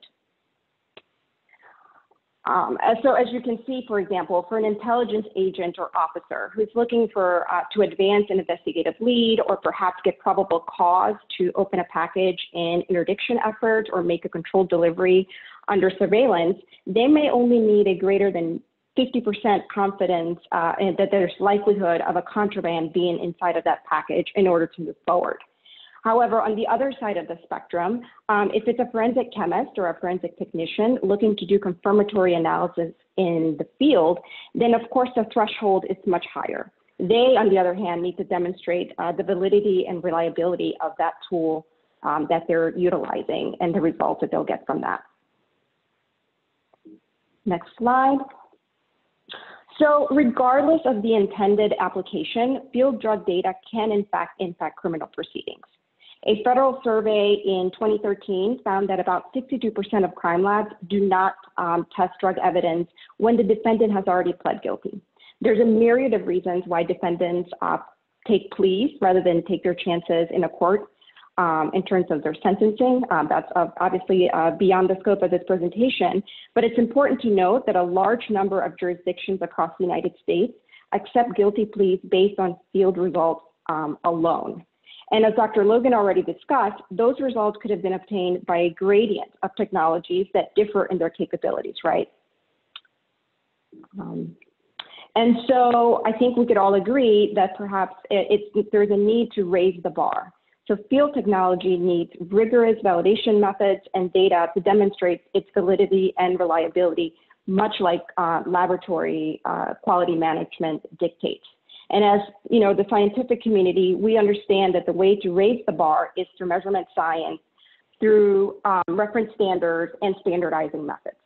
Um, so as you can see, for example, for an intelligence agent or officer who's looking for uh, to advance an investigative lead or perhaps get probable cause to open a package in interdiction efforts or make a controlled delivery under surveillance, they may only need a greater than 50% confidence uh, that there's likelihood of a contraband being inside of that package in order to move forward. However, on the other side of the spectrum, um, if it's a forensic chemist or a forensic technician looking to do confirmatory analysis in the field, then of course the threshold is much higher. They, on the other hand, need to demonstrate uh, the validity and reliability of that tool um, that they're utilizing and the results that they'll get from that. Next slide. So regardless of the intended application, field drug data can in fact impact criminal proceedings. A federal survey in 2013 found that about 62% of crime labs do not um, test drug evidence when the defendant has already pled guilty. There's a myriad of reasons why defendants uh, take pleas rather than take their chances in a court um, in terms of their sentencing. Um, that's uh, obviously uh, beyond the scope of this presentation, but it's important to note that a large number of jurisdictions across the United States accept guilty pleas based on field results um, alone. And as Dr. Logan already discussed, those results could have been obtained by a gradient of technologies that differ in their capabilities, right? Um, and so I think we could all agree that perhaps it, there's a need to raise the bar. So field technology needs rigorous validation methods and data to demonstrate its validity and reliability, much like uh, laboratory uh, quality management dictates. And as you know, the scientific community, we understand that the way to raise the bar is through measurement science, through um, reference standards and standardizing methods.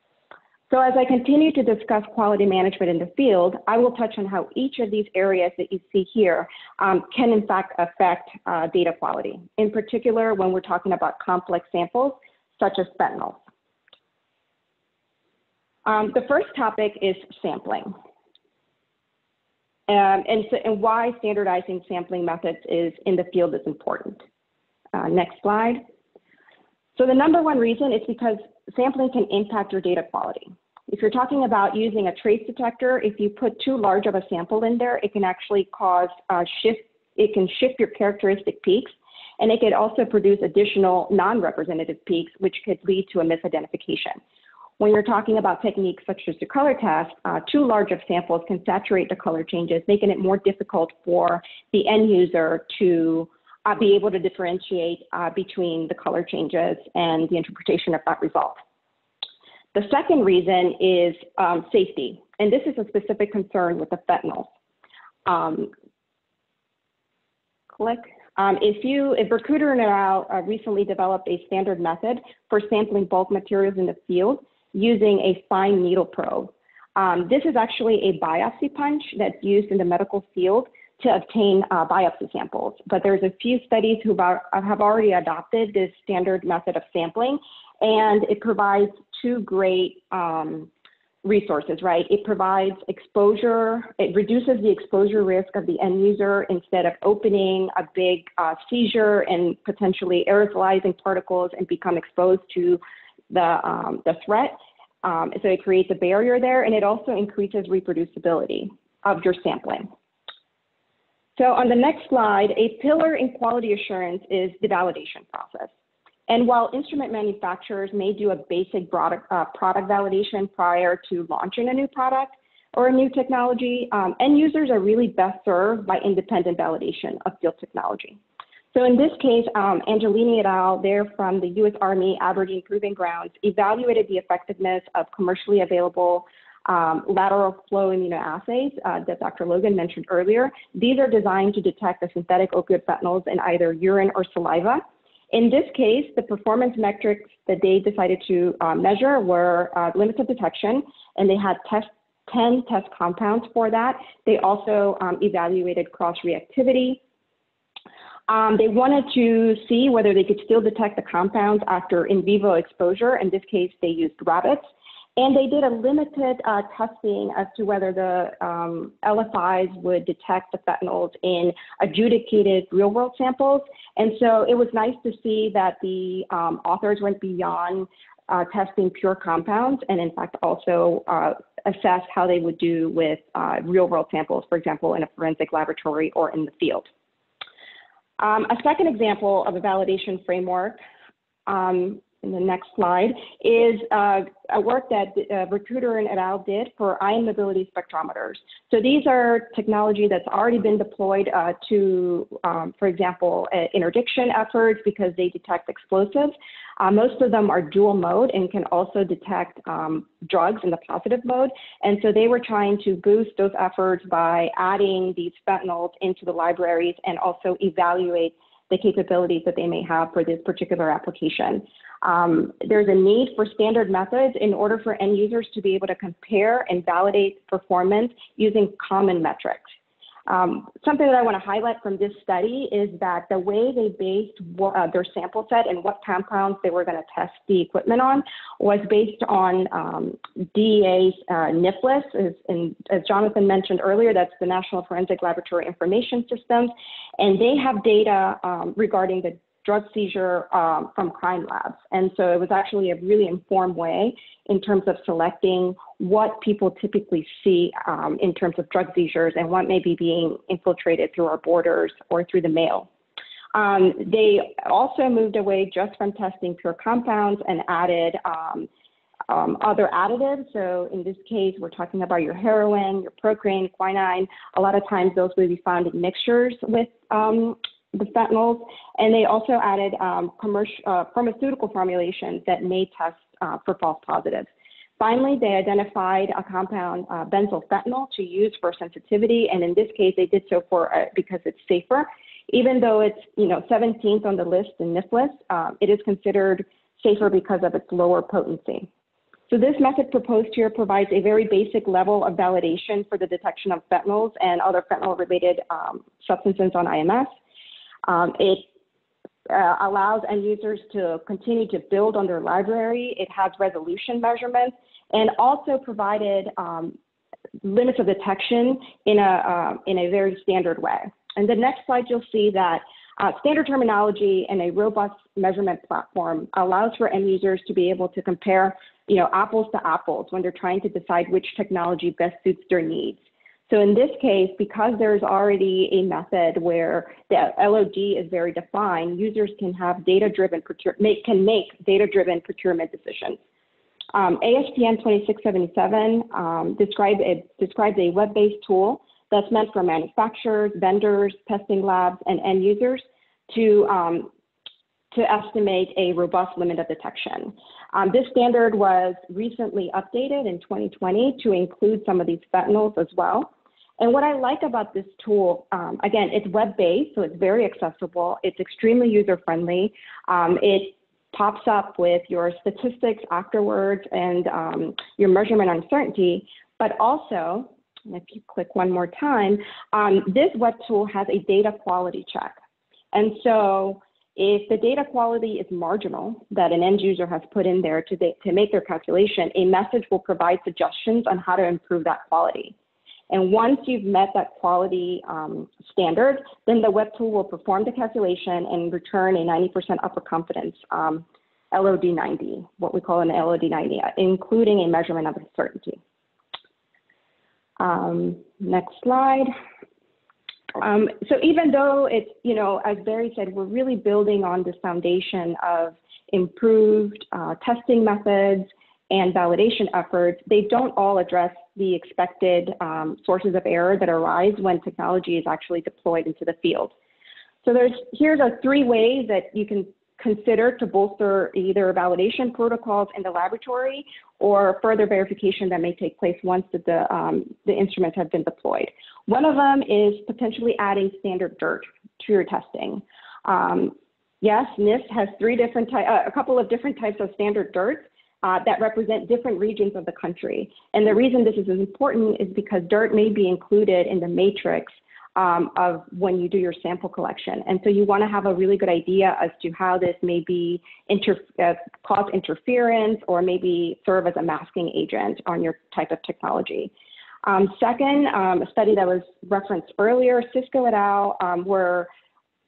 So as I continue to discuss quality management in the field, I will touch on how each of these areas that you see here um, can in fact affect uh, data quality, in particular when we're talking about complex samples such as fentanyl. Um, the first topic is sampling. Um, and, so, and why standardizing sampling methods is in the field is important. Uh, next slide. So the number one reason is because sampling can impact your data quality. If you're talking about using a trace detector, if you put too large of a sample in there, it can actually cause a shift, it can shift your characteristic peaks, and it could also produce additional non-representative peaks, which could lead to a misidentification. When you're talking about techniques such as the color test, uh, too large of samples can saturate the color changes, making it more difficult for the end user to uh, be able to differentiate uh, between the color changes and the interpretation of that result. The second reason is um, safety, and this is a specific concern with the fentanyl. Um, click. Um, if you, if Verkouteren. Uh, recently developed a standard method for sampling bulk materials in the field, using a fine needle probe. Um, this is actually a biopsy punch that's used in the medical field to obtain uh, biopsy samples. But there's a few studies who have already adopted this standard method of sampling, and it provides two great um, resources, right? It provides exposure, it reduces the exposure risk of the end user instead of opening a big uh, seizure and potentially aerosolizing particles and become exposed to the, um, the threat. Um, so it creates a barrier there and it also increases reproducibility of your sampling. So on the next slide, a pillar in quality assurance is the validation process. And while instrument manufacturers may do a basic product, uh, product validation prior to launching a new product or a new technology, um, end users are really best served by independent validation of field technology. So in this case, um, Angelini et al., they're from the U.S. Army Aberdeen Proving Grounds, evaluated the effectiveness of commercially available um, lateral flow immunoassays uh, that Dr. Logan mentioned earlier. These are designed to detect the synthetic opioid fentanyls in either urine or saliva. In this case, the performance metrics that they decided to uh, measure were uh, limits of detection, and they had test 10 test compounds for that. They also um, evaluated cross-reactivity. Um, they wanted to see whether they could still detect the compounds after in vivo exposure. In this case, they used rabbits. And they did a limited uh, testing as to whether the um, LFIs would detect the fentanyls in adjudicated real world samples. And so it was nice to see that the um, authors went beyond uh, testing pure compounds and in fact also uh, assessed how they would do with uh, real world samples, for example, in a forensic laboratory or in the field. Um, a second example of a validation framework um, in the next slide, is uh, a work that uh, Verkouteren et al. did for ion mobility spectrometers. So these are technology that's already been deployed uh, to, um, for example, interdiction efforts because they detect explosives. Uh, most of them are dual mode and can also detect um, drugs in the positive mode. And so they were trying to boost those efforts by adding these fentanyls into the libraries and also evaluate the capabilities that they may have for this particular application. Um, there's a need for standard methods in order for end users to be able to compare and validate performance using common metrics. Um, something that I want to highlight from this study is that the way they based uh, their sample set and what compounds they were going to test the equipment on was based on um, DEA's uh, NFLIS. As, and as Jonathan mentioned earlier, that's the National Forensic Laboratory Information Systems, and they have data um, regarding the drug seizure um, from crime labs. And so it was actually a really informed way in terms of selecting what people typically see um, in terms of drug seizures and what may be being infiltrated through our borders or through the mail. Um, they also moved away just from testing pure compounds and added um, um, other additives. So in this case, we're talking about your heroin, your procaine, quinine. A lot of times those will be found in mixtures with um, the fentanyls, and they also added um, commercial, uh, pharmaceutical formulations that may test uh, for false positives. Finally, they identified a compound, uh, benzylfentanyl, to use for sensitivity, and in this case, they did so for uh, because it's safer. Even though it's you know 17th on the list in NFLIS, um, it is considered safer because of its lower potency. So this method proposed here provides a very basic level of validation for the detection of fentanyls and other fentanyl-related um, substances on IMS. Um, it uh, allows end users to continue to build on their library. It has resolution measurements and also provided um, limits of detection in a, uh, in a very standard way. And the next slide, you'll see that uh, standard terminology and a robust measurement platform allows for end users to be able to compare you know, apples to apples when they're trying to decide which technology best suits their needs. So in this case, because there's already a method where the LOD is very defined, users can have data-driven make, can make data-driven procurement decisions. Um, ASTM 2677 um, describes a, describes a web-based tool that's meant for manufacturers, vendors, testing labs, and end users to, um, to estimate a robust limit of detection. Um, this standard was recently updated in 2020 to include some of these fentanyls as well. And what I like about this tool, um, again, it's web-based, so it's very accessible. It's extremely user-friendly. Um, it pops up with your statistics afterwards and um, your measurement uncertainty, but also, if you click one more time, um, this web tool has a data quality check. And so if the data quality is marginal that an end user has put in there to, to make their calculation, a message will provide suggestions on how to improve that quality. And once you've met that quality um, standard, then the web tool will perform the calculation and return a 90% upper confidence um, LOD 90, what we call an LOD 90, including a measurement of uncertainty. Um, next slide. Um, so even though it's, you know, as Barry said, we're really building on this foundation of improved uh, testing methods and validation efforts, they don't all address the expected um, sources of error that arise when technology is actually deployed into the field. So there's here's a three ways that you can consider to bolster either validation protocols in the laboratory or further verification that may take place once the, the, um, the instruments have been deployed. One of them is potentially adding standard dirt to your testing. Um, yes, NIST has three different uh, a couple of different types of standard dirt uh, that represent different regions of the country. And the reason this is important is because dirt may be included in the matrix um, of when you do your sample collection. And so you want to have a really good idea as to how this may be inter uh, cause interference or maybe serve as a masking agent on your type of technology. Um, second, um, a study that was referenced earlier, Sisco et al. Um, were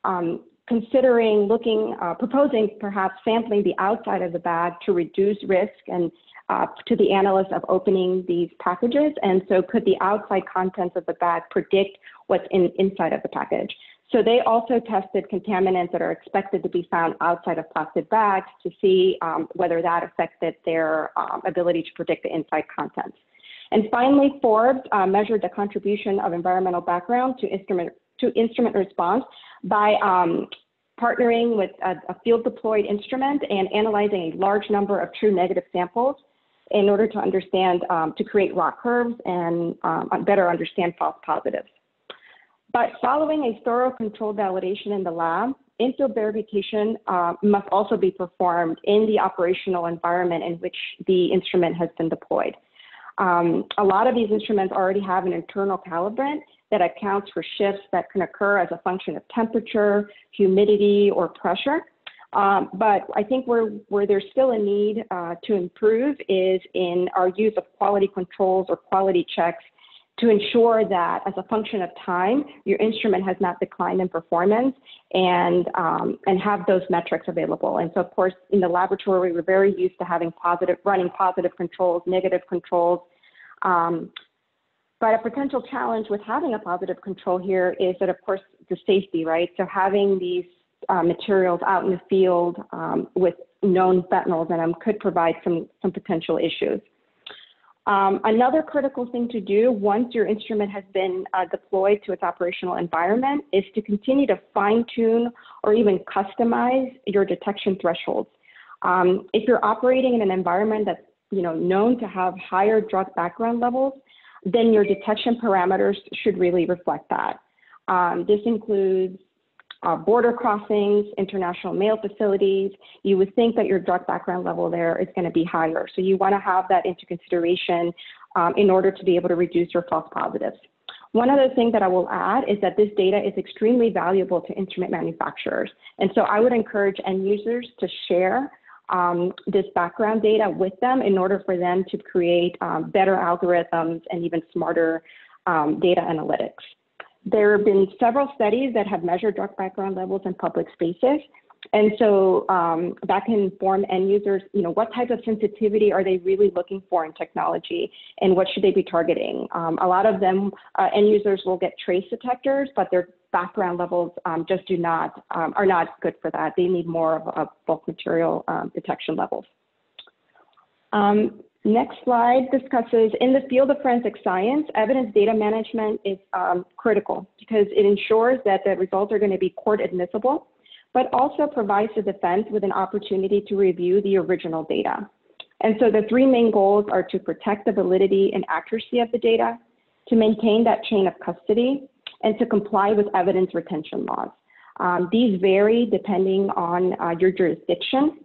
um, considering looking, uh, proposing perhaps sampling the outside of the bag to reduce risk and uh, to the analyst of opening these packages. And so could the outside contents of the bag predict what's in, inside of the package? So they also tested contaminants that are expected to be found outside of plastic bags to see um, whether that affected their um, ability to predict the inside contents. And finally, Forbes uh, measured the contribution of environmental background to instrument, to instrument response by um, partnering with a, a, field deployed instrument and analyzing a large number of true negative samples in order to understand, um, to create ROC curves and um, better understand false positives. But following a thorough controlled validation in the lab, in-field verification uh, must also be performed in the operational environment in which the instrument has been deployed. Um, a lot of these instruments already have an internal calibrant that accounts for shifts that can occur as a function of temperature, humidity, or pressure. Um, but I think where, where there's still a need uh, to improve is in our use of quality controls or quality checks to ensure that as a function of time, your instrument has not declined in performance and, um, and have those metrics available. And so of course, in the laboratory, we're very used to having positive, running positive controls, negative controls. Um, but a potential challenge with having a positive control here is that of course the safety, right? So having these uh, materials out in the field um, with known fentanyls in them could provide some, some potential issues. Um, another critical thing to do once your instrument has been uh, deployed to its operational environment is to continue to fine tune or even customize your detection thresholds. Um, if you're operating in an environment that's you know, known to have higher drug background levels, then your detection parameters should really reflect that. Um, this includes uh, border crossings, international mail facilities, you would think that your drug background level there is going to be higher. So you want to have that into consideration um, in order to be able to reduce your false positives. One other thing that I will add is that this data is extremely valuable to instrument manufacturers. And so I would encourage end users to share um, this background data with them in order for them to create um, better algorithms and even smarter um, data analytics. There have been several studies that have measured drug background levels in public spaces. And so um, that can inform end users, you know, what type of sensitivity are they really looking for in technology and what should they be targeting? Um, a lot of them, uh, end users will get trace detectors, but their background levels um, just do not, um, are not good for that. They need more of a bulk material um, detection levels. Um, Next slide discusses in the field of forensic science, evidence data management is um, critical because it ensures that the results are going to be court admissible, but also provides the defense with an opportunity to review the original data. And so the three main goals are to protect the validity and accuracy of the data, to maintain that chain of custody, and to comply with evidence retention laws. Um, these vary depending on uh, your jurisdiction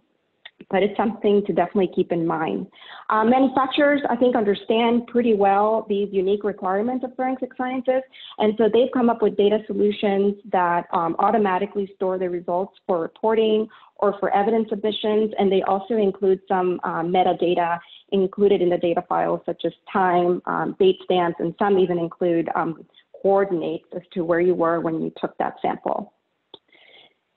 but it's something to definitely keep in mind. Uh, manufacturers, I think, understand pretty well these unique requirements of forensic sciences, and so they've come up with data solutions that um, automatically store the results for reporting or for evidence submissions, and they also include some uh, metadata included in the data files, such as time, um, date stamps, and some even include um, coordinates as to where you were when you took that sample.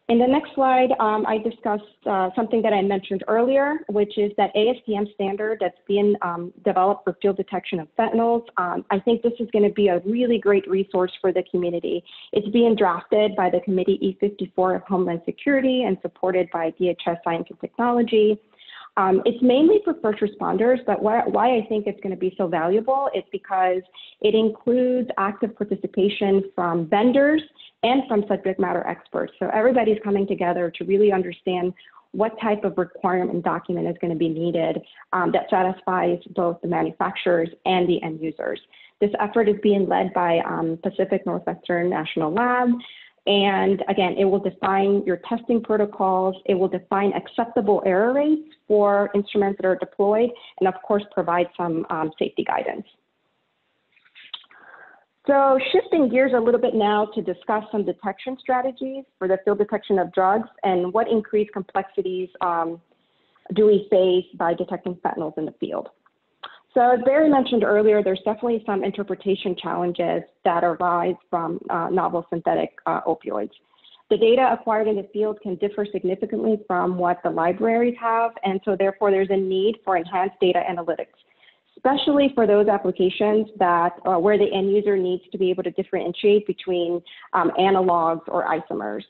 In the next slide, um, I discussed uh, something that I mentioned earlier, which is that ASTM standard that's being um, developed for field detection of fentanyls. Um, I think this is going to be a really great resource for the community. It's being drafted by the Committee E54 of Homeland Security and supported by DHS Science and Technology. Um, it's mainly for first responders, but why, why I think it's going to be so valuable is because it includes active participation from vendors and from subject matter experts. So everybody's coming together to really understand what type of requirement document is going to be needed um, that satisfies both the manufacturers and the end users. This effort is being led by um, Pacific Northwestern National Lab. And again, it will define your testing protocols. It will define acceptable error rates for instruments that are deployed, and of course, provide some um, safety guidance. So shifting gears a little bit now to discuss some detection strategies for the field detection of drugs and what increased complexities um, do we face by detecting fentanyls in the field. So as Barry mentioned earlier, there's definitely some interpretation challenges that arise from uh, novel synthetic uh, opioids. The data acquired in the field can differ significantly from what the libraries have, and so therefore there's a need for enhanced data analytics especially for those applications that uh, where the end user needs to be able to differentiate between um, analogs or isomers.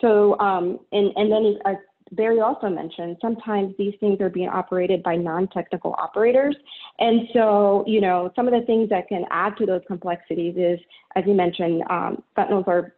So, um, and, and then as Barry also mentioned, sometimes these things are being operated by non-technical operators. And so, you know, some of the things that can add to those complexities is, as you mentioned, um, fentanyls are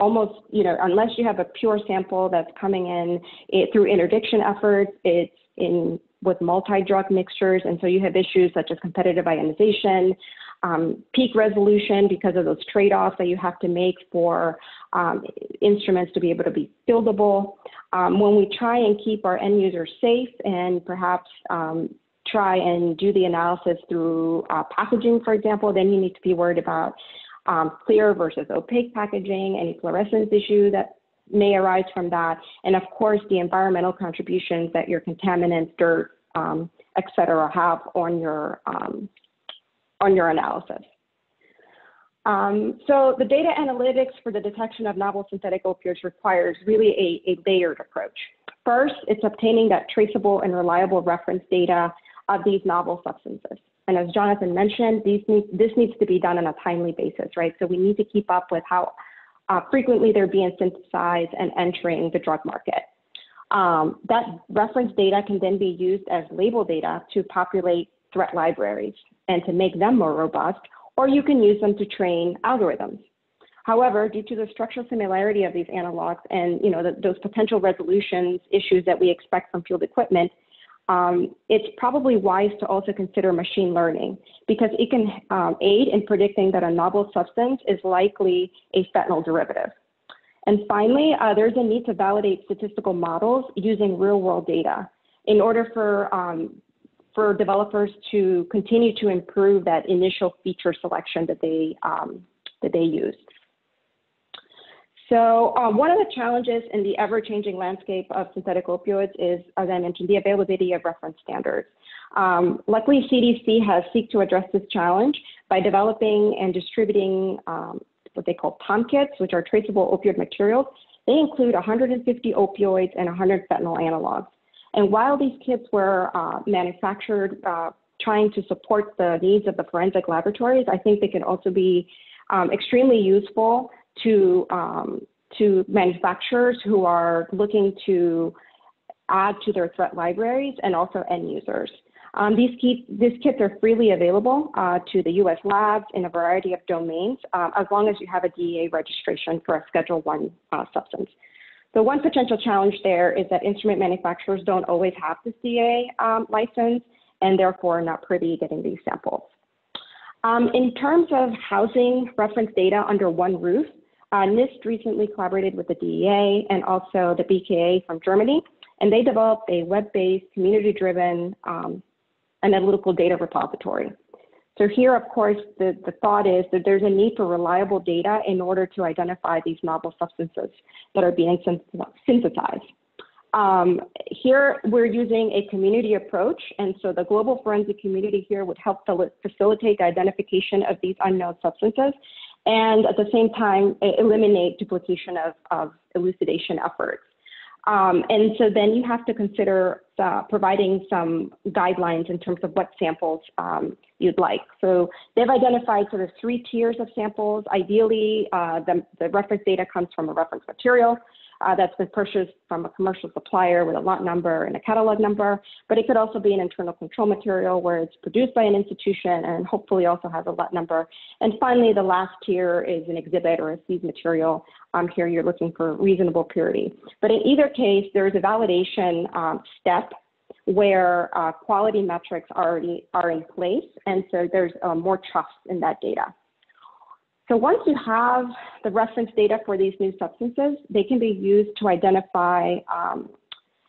almost, you know, unless you have a pure sample that's coming in it, through interdiction efforts, it's in with multi-drug mixtures. And so you have issues such as competitive ionization, um, peak resolution because of those trade-offs that you have to make for um, instruments to be able to be fieldable. Um, when we try and keep our end users safe and perhaps um, try and do the analysis through uh, packaging, for example, then you need to be worried about um, clear versus opaque packaging, any fluorescence issue that may arise from that, and of course the environmental contributions that your contaminants, dirt, um, et cetera, have on your um, on your analysis. Um, so the data analytics for the detection of novel synthetic opioids requires really a, a layered approach. First, it's obtaining that traceable and reliable reference data of these novel substances. And as Jonathan mentioned, these need, this needs to be done on a timely basis, right? So we need to keep up with how uh, frequently they're being synthesized and entering the drug market. Um, that reference data can then be used as label data to populate threat libraries and to make them more robust, or you can use them to train algorithms. However, due to the structural similarity of these analogs and you know the, those potential resolutions issues that we expect from field equipment, um, it's probably wise to also consider machine learning because it can um, aid in predicting that a novel substance is likely a fentanyl derivative. And finally, uh, there's a need to validate statistical models using real world data in order for, um, for developers to continue to improve that initial feature selection that they, um, that they used. So um, one of the challenges in the ever-changing landscape of synthetic opioids is, as I mentioned, the availability of reference standards. Um, luckily, CDC has seek to address this challenge by developing and distributing um, what they call TOM kits, which are traceable opioid materials. They include 150 opioids and 100 fentanyl analogs. And while these kits were uh, manufactured uh, trying to support the needs of the forensic laboratories, I think they can also be um, extremely useful to, um, to manufacturers who are looking to add to their threat libraries and also end users. Um, these, key, these kits are freely available uh, to the U.S. labs in a variety of domains, uh, as long as you have a DEA registration for a Schedule One uh, substance. The one potential challenge there is that instrument manufacturers don't always have the DEA um, license and therefore not privy getting these samples. Um, in terms of housing reference data under one roof, uh, NIST recently collaborated with the DEA and also the BKA from Germany, and they developed a web-based, community-driven um, analytical data repository. So here, of course, the, the thought is that there's a need for reliable data in order to identify these novel substances that are being synthesized. Um, here, we're using a community approach, and so the global forensic community here would help facilitate the identification of these unknown substances, and at the same time, eliminate duplication of, of elucidation efforts. Um, and so then you have to consider uh, providing some guidelines in terms of what samples um, you'd like. So they've identified sort of three tiers of samples. Ideally, uh, the, the, reference data comes from a reference material. Uh, that's been purchased from a commercial supplier with a lot number and a catalog number, but it could also be an internal control material where it's produced by an institution and hopefully also has a lot number. And finally, the last tier is an exhibit or a seized material. Um, here you're looking for reasonable purity. But in either case, there's a validation um, step where uh, quality metrics already are in place, and so there's uh, more trust in that data. So once you have the reference data for these new substances, they can be used to identify, um,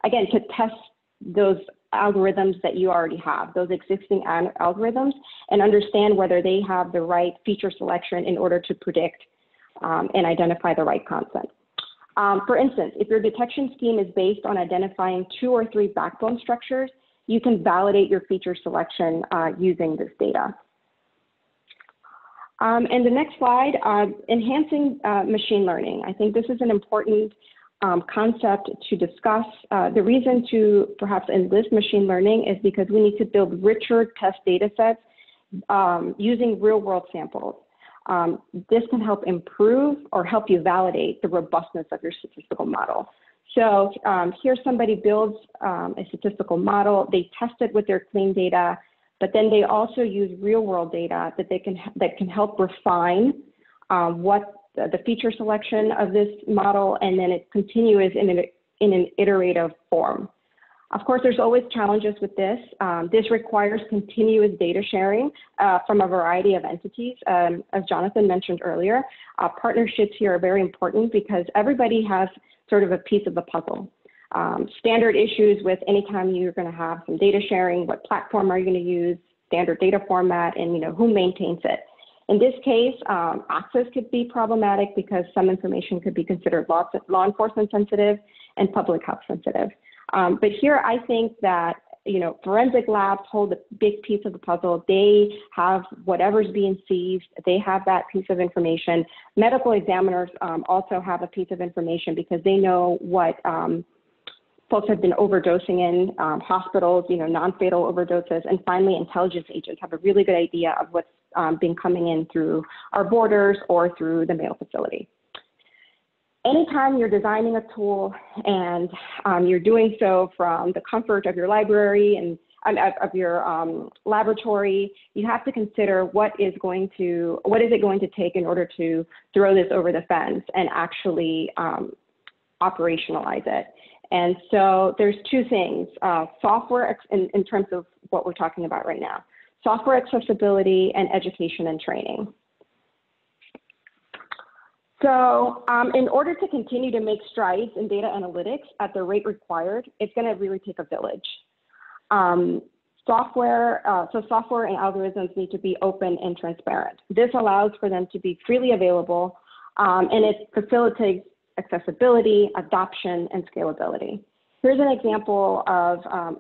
again, to test those algorithms that you already have, those existing algorithms, and understand whether they have the right feature selection in order to predict um, and identify the right content. Um, for instance, if your detection scheme is based on identifying two or three backbone structures, you can validate your feature selection uh, using this data. Um, and the next slide, uh, enhancing uh, machine learning. I think this is an important um, concept to discuss. Uh, the reason to perhaps enlist machine learning is because we need to build richer test data sets um, using real world samples. Um, this can help improve or help you validate the robustness of your statistical model. So um, here somebody builds um, a statistical model, they test it with their clean data, but then they also use real world data that they can that can help refine um, what the, the, feature selection of this model, and then it continues in an, in an iterative form. Of course, there's always challenges with this. Um, this requires continuous data sharing uh, from a variety of entities. Um, as Jonathan mentioned earlier, uh, partnerships here are very important because everybody has sort of a piece of the puzzle. Um, standard issues with anytime you're going to have some data sharing, what platform are you going to use, standard data format, and you know who maintains it. In this case, um, access could be problematic because some information could be considered law, law enforcement sensitive and public health sensitive. Um, but here, I think that you know forensic labs hold a big piece of the puzzle. They have whatever's being seized. They have that piece of information. Medical examiners um, also have a piece of information because they know what um, folks have been overdosing in um, hospitals, you know, non-fatal overdoses, and finally, intelligence agents have a really good idea of what's um, been coming in through our borders or through the mail facility anytime you're designing a tool and um, you're doing so from the comfort of your library and of your um, laboratory, you have to consider what is going to what is it going to take in order to throw this over the fence and actually um, operationalize it. And so there's two things: uh, software in, in terms of what we're talking about right now, software accessibility and education and training. So um, in order to continue to make strides in data analytics at the rate required, it's going to really take a village. Um, software, uh, so software and algorithms need to be open and transparent. This allows for them to be freely available, um, and it facilitates accessibility, adoption, and scalability. Here's an example of um,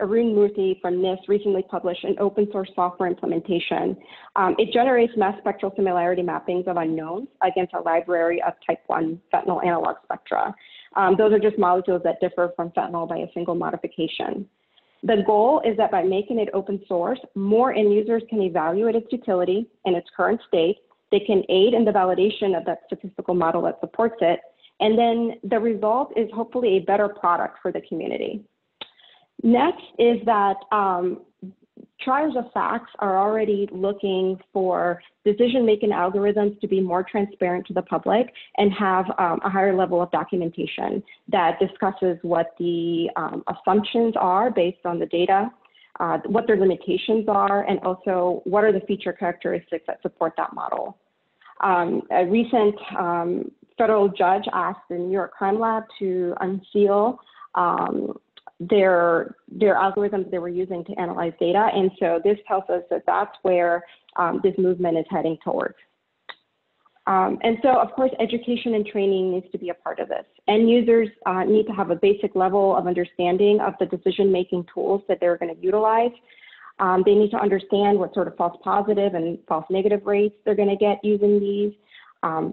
Arun Moorthy from NIST recently published an open source software implementation. Um, it generates mass spectral similarity mappings of unknowns against a library of type 1 fentanyl analog spectra. Um, those are just molecules that differ from fentanyl by a single modification. The goal is that by making it open source, more end users can evaluate its utility in its current state. They can aid in the validation of that statistical model that supports it. And then the result is hopefully a better product for the community. Next is that um, trials of facts are already looking for decision-making algorithms to be more transparent to the public and have um, a higher level of documentation that discusses what the um, assumptions are based on the data, uh, what their limitations are, and also what are the feature characteristics that support that model. Um, a recent um, federal judge asked the New York Crime Lab to unseal um, their their algorithms they were using to analyze data. And so this tells us that that's where um, this movement is heading towards. Um, and so, of course, education and training needs to be a part of this. End users uh, need to have a basic level of understanding of the decision-making tools that they're going to utilize. Um, they need to understand what sort of false positive and false negative rates they're going to get using these. Um,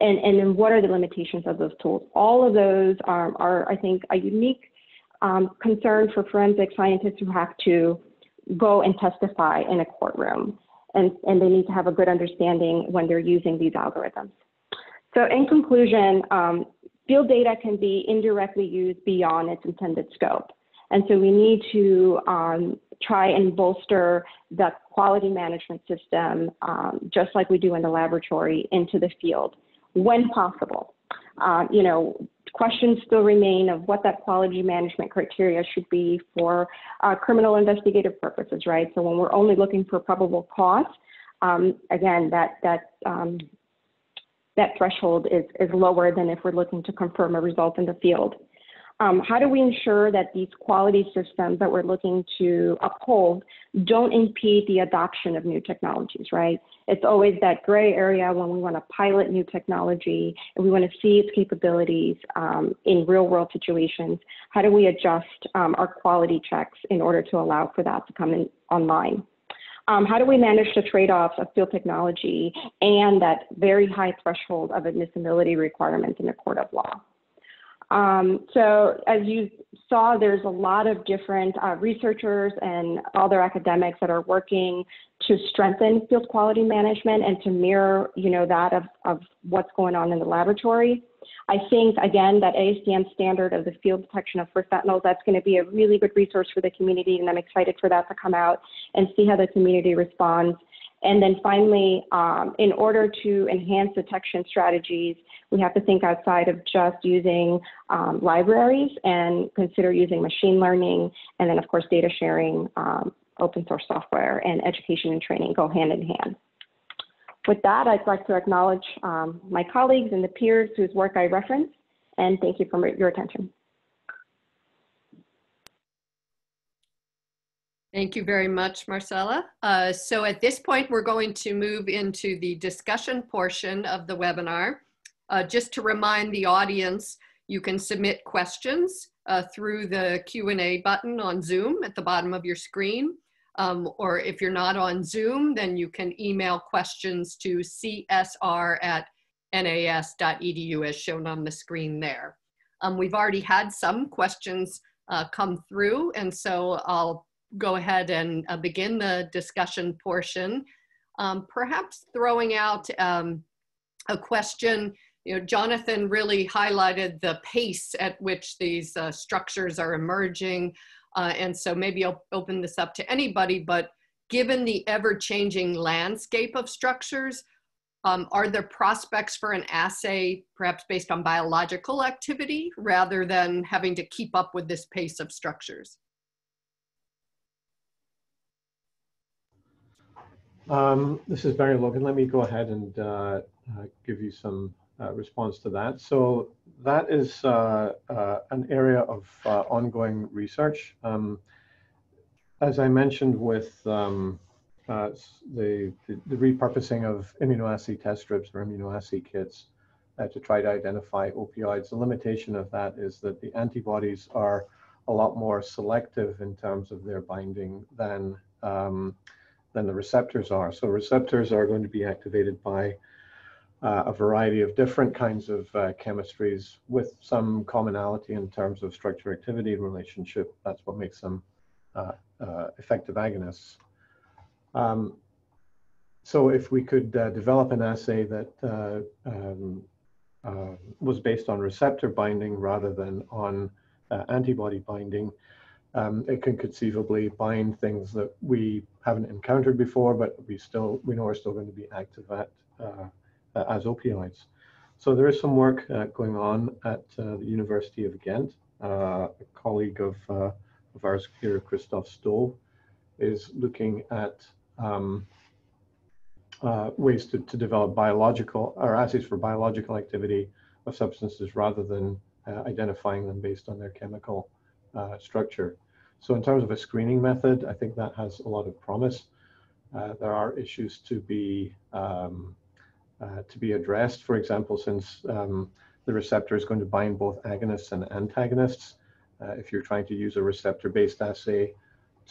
and, and then what are the limitations of those tools? All of those are, are I think, a unique um, concern for forensic scientists who have to go and testify in a courtroom. And, and they need to have a good understanding when they're using these algorithms. So in conclusion, um, field data can be indirectly used beyond its intended scope. And so we need to um, try and bolster the quality management system, um, just like we do in the laboratory, into the field when possible. Uh, you know, questions still remain of what that quality management criteria should be for uh, criminal investigative purposes, right? So when we're only looking for probable cause, um, again, that that um, that threshold is, is lower than if we're looking to confirm a result in the field. Um, how do we ensure that these quality systems that we're looking to uphold don't impede the adoption of new technologies, right? It's always that gray area when we want to pilot new technology and we want to see its capabilities um, in real world situations. How do we adjust um, our quality checks in order to allow for that to come in online? Um, how do we manage the trade-offs of field technology and that very high threshold of admissibility requirements in a court of law? Um, so as you saw, there's a lot of different uh, researchers and other academics that are working to strengthen field quality management and to mirror, you know, that of, of what's going on in the laboratory. I think, again, that ASTM standard of the field detection of fentanyls, that's going to be a really good resource for the community, and I'm excited for that to come out and see how the community responds. And then finally, um, in order to enhance detection strategies, we have to think outside of just using um, libraries and consider using machine learning, and then of course data sharing, um, open source software, and education and training go hand in hand. With that, I'd like to acknowledge um, my colleagues and the peers whose work I reference, and thank you for your attention. Thank you very much, Marcela. Uh, so at this point, we're going to move into the discussion portion of the webinar. Uh, just to remind the audience, you can submit questions uh, through the Q&A button on Zoom at the bottom of your screen. Um, or if you're not on Zoom, then you can email questions to csr at nas.edu as shown on the screen there. Um, we've already had some questions uh, come through, and so I'll go ahead and uh, begin the discussion portion. Um, perhaps throwing out um, a question, you know, Jonathan really highlighted the pace at which these uh, structures are emerging. Uh, and so maybe I'll open this up to anybody, but given the ever-changing landscape of structures, um, are there prospects for an assay perhaps based on biological activity rather than having to keep up with this pace of structures? Um, this is Barry Logan. Let me go ahead and uh, uh, give you some uh, response to that. So that is uh, uh, an area of uh, ongoing research. Um, as I mentioned with um, the, the, the, repurposing of immunoassay test strips or immunoassay kits to try to identify opioids, the limitation of that is that the antibodies are a lot more selective in terms of their binding than um, than the receptors are. So receptors are going to be activated by uh, a variety of different kinds of uh, chemistries with some commonality in terms of structure activity relationship. That's what makes them uh, uh effective agonists. Um, so if we could uh, develop an assay that uh, um, was based on receptor binding rather than on antibody binding, um, it can conceivably bind things that we haven't encountered before, but we still we know are still going to be active at uh, uh, as opioids. So there is some work uh, going on at uh, the University of Ghent. Uh, a colleague of, uh, of ours here, Christophe Stove, is looking at um, ways to, to develop biological or assays for biological activity of substances rather than identifying them based on their chemical structure. So in terms of a screening method, I think that has a lot of promise. Uh, there are issues to be um, uh, to be addressed. For example, since um, the receptor is going to bind both agonists and antagonists, uh, if you're trying to use a receptor-based assay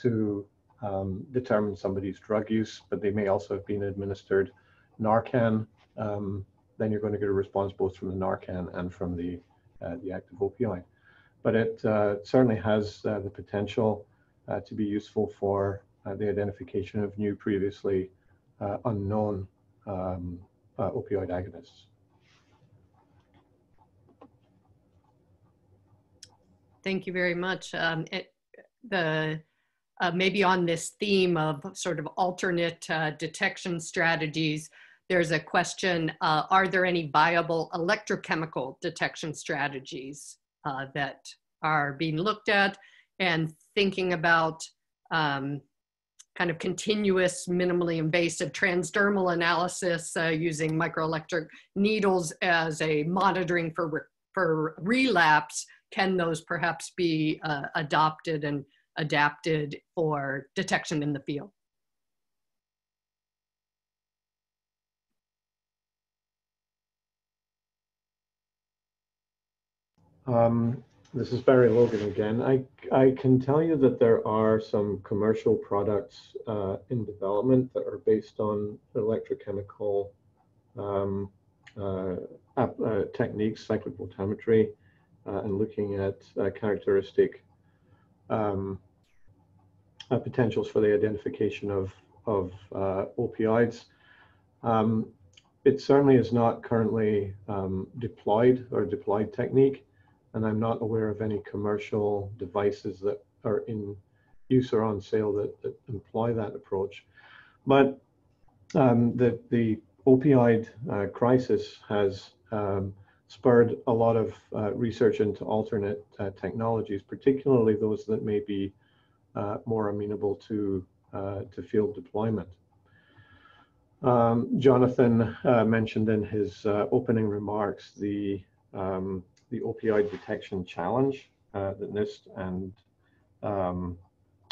to um, determine somebody's drug use, but they may also have been administered Narcan, um, then you're going to get a response both from the Narcan and from the uh, the active opioid but it uh, certainly has uh, the potential uh, to be useful for the identification of new previously unknown um, opioid agonists. Thank you very much. Um, it, the uh, maybe on this theme of sort of alternate uh, detection strategies, there's a question, uh, are there any viable electrochemical detection strategies uh, that are being looked at and thinking about um, kind of continuous, minimally invasive transdermal analysis uh, using microelectric needles as a monitoring for, re for relapse, can those perhaps be uh, adopted and adapted for detection in the field? Um, this is Barry Logan again. I, I can tell you that there are some commercial products uh, in development that are based on electrochemical um, uh, uh, techniques, cyclic voltammetry, uh, and looking at uh, characteristic um, uh, potentials for the identification of, of opioids. Um, it certainly is not currently um, deployed or deployed technique and I'm not aware of any commercial devices that are in use or on sale that, that employ that approach. But um, the, the opioid uh, crisis has um, spurred a lot of uh, research into alternate uh, technologies, particularly those that may be uh, more amenable to, uh, to field deployment. Um, Jonathan uh, mentioned in his opening remarks the um, the opioid detection challenge uh, that NIST and um,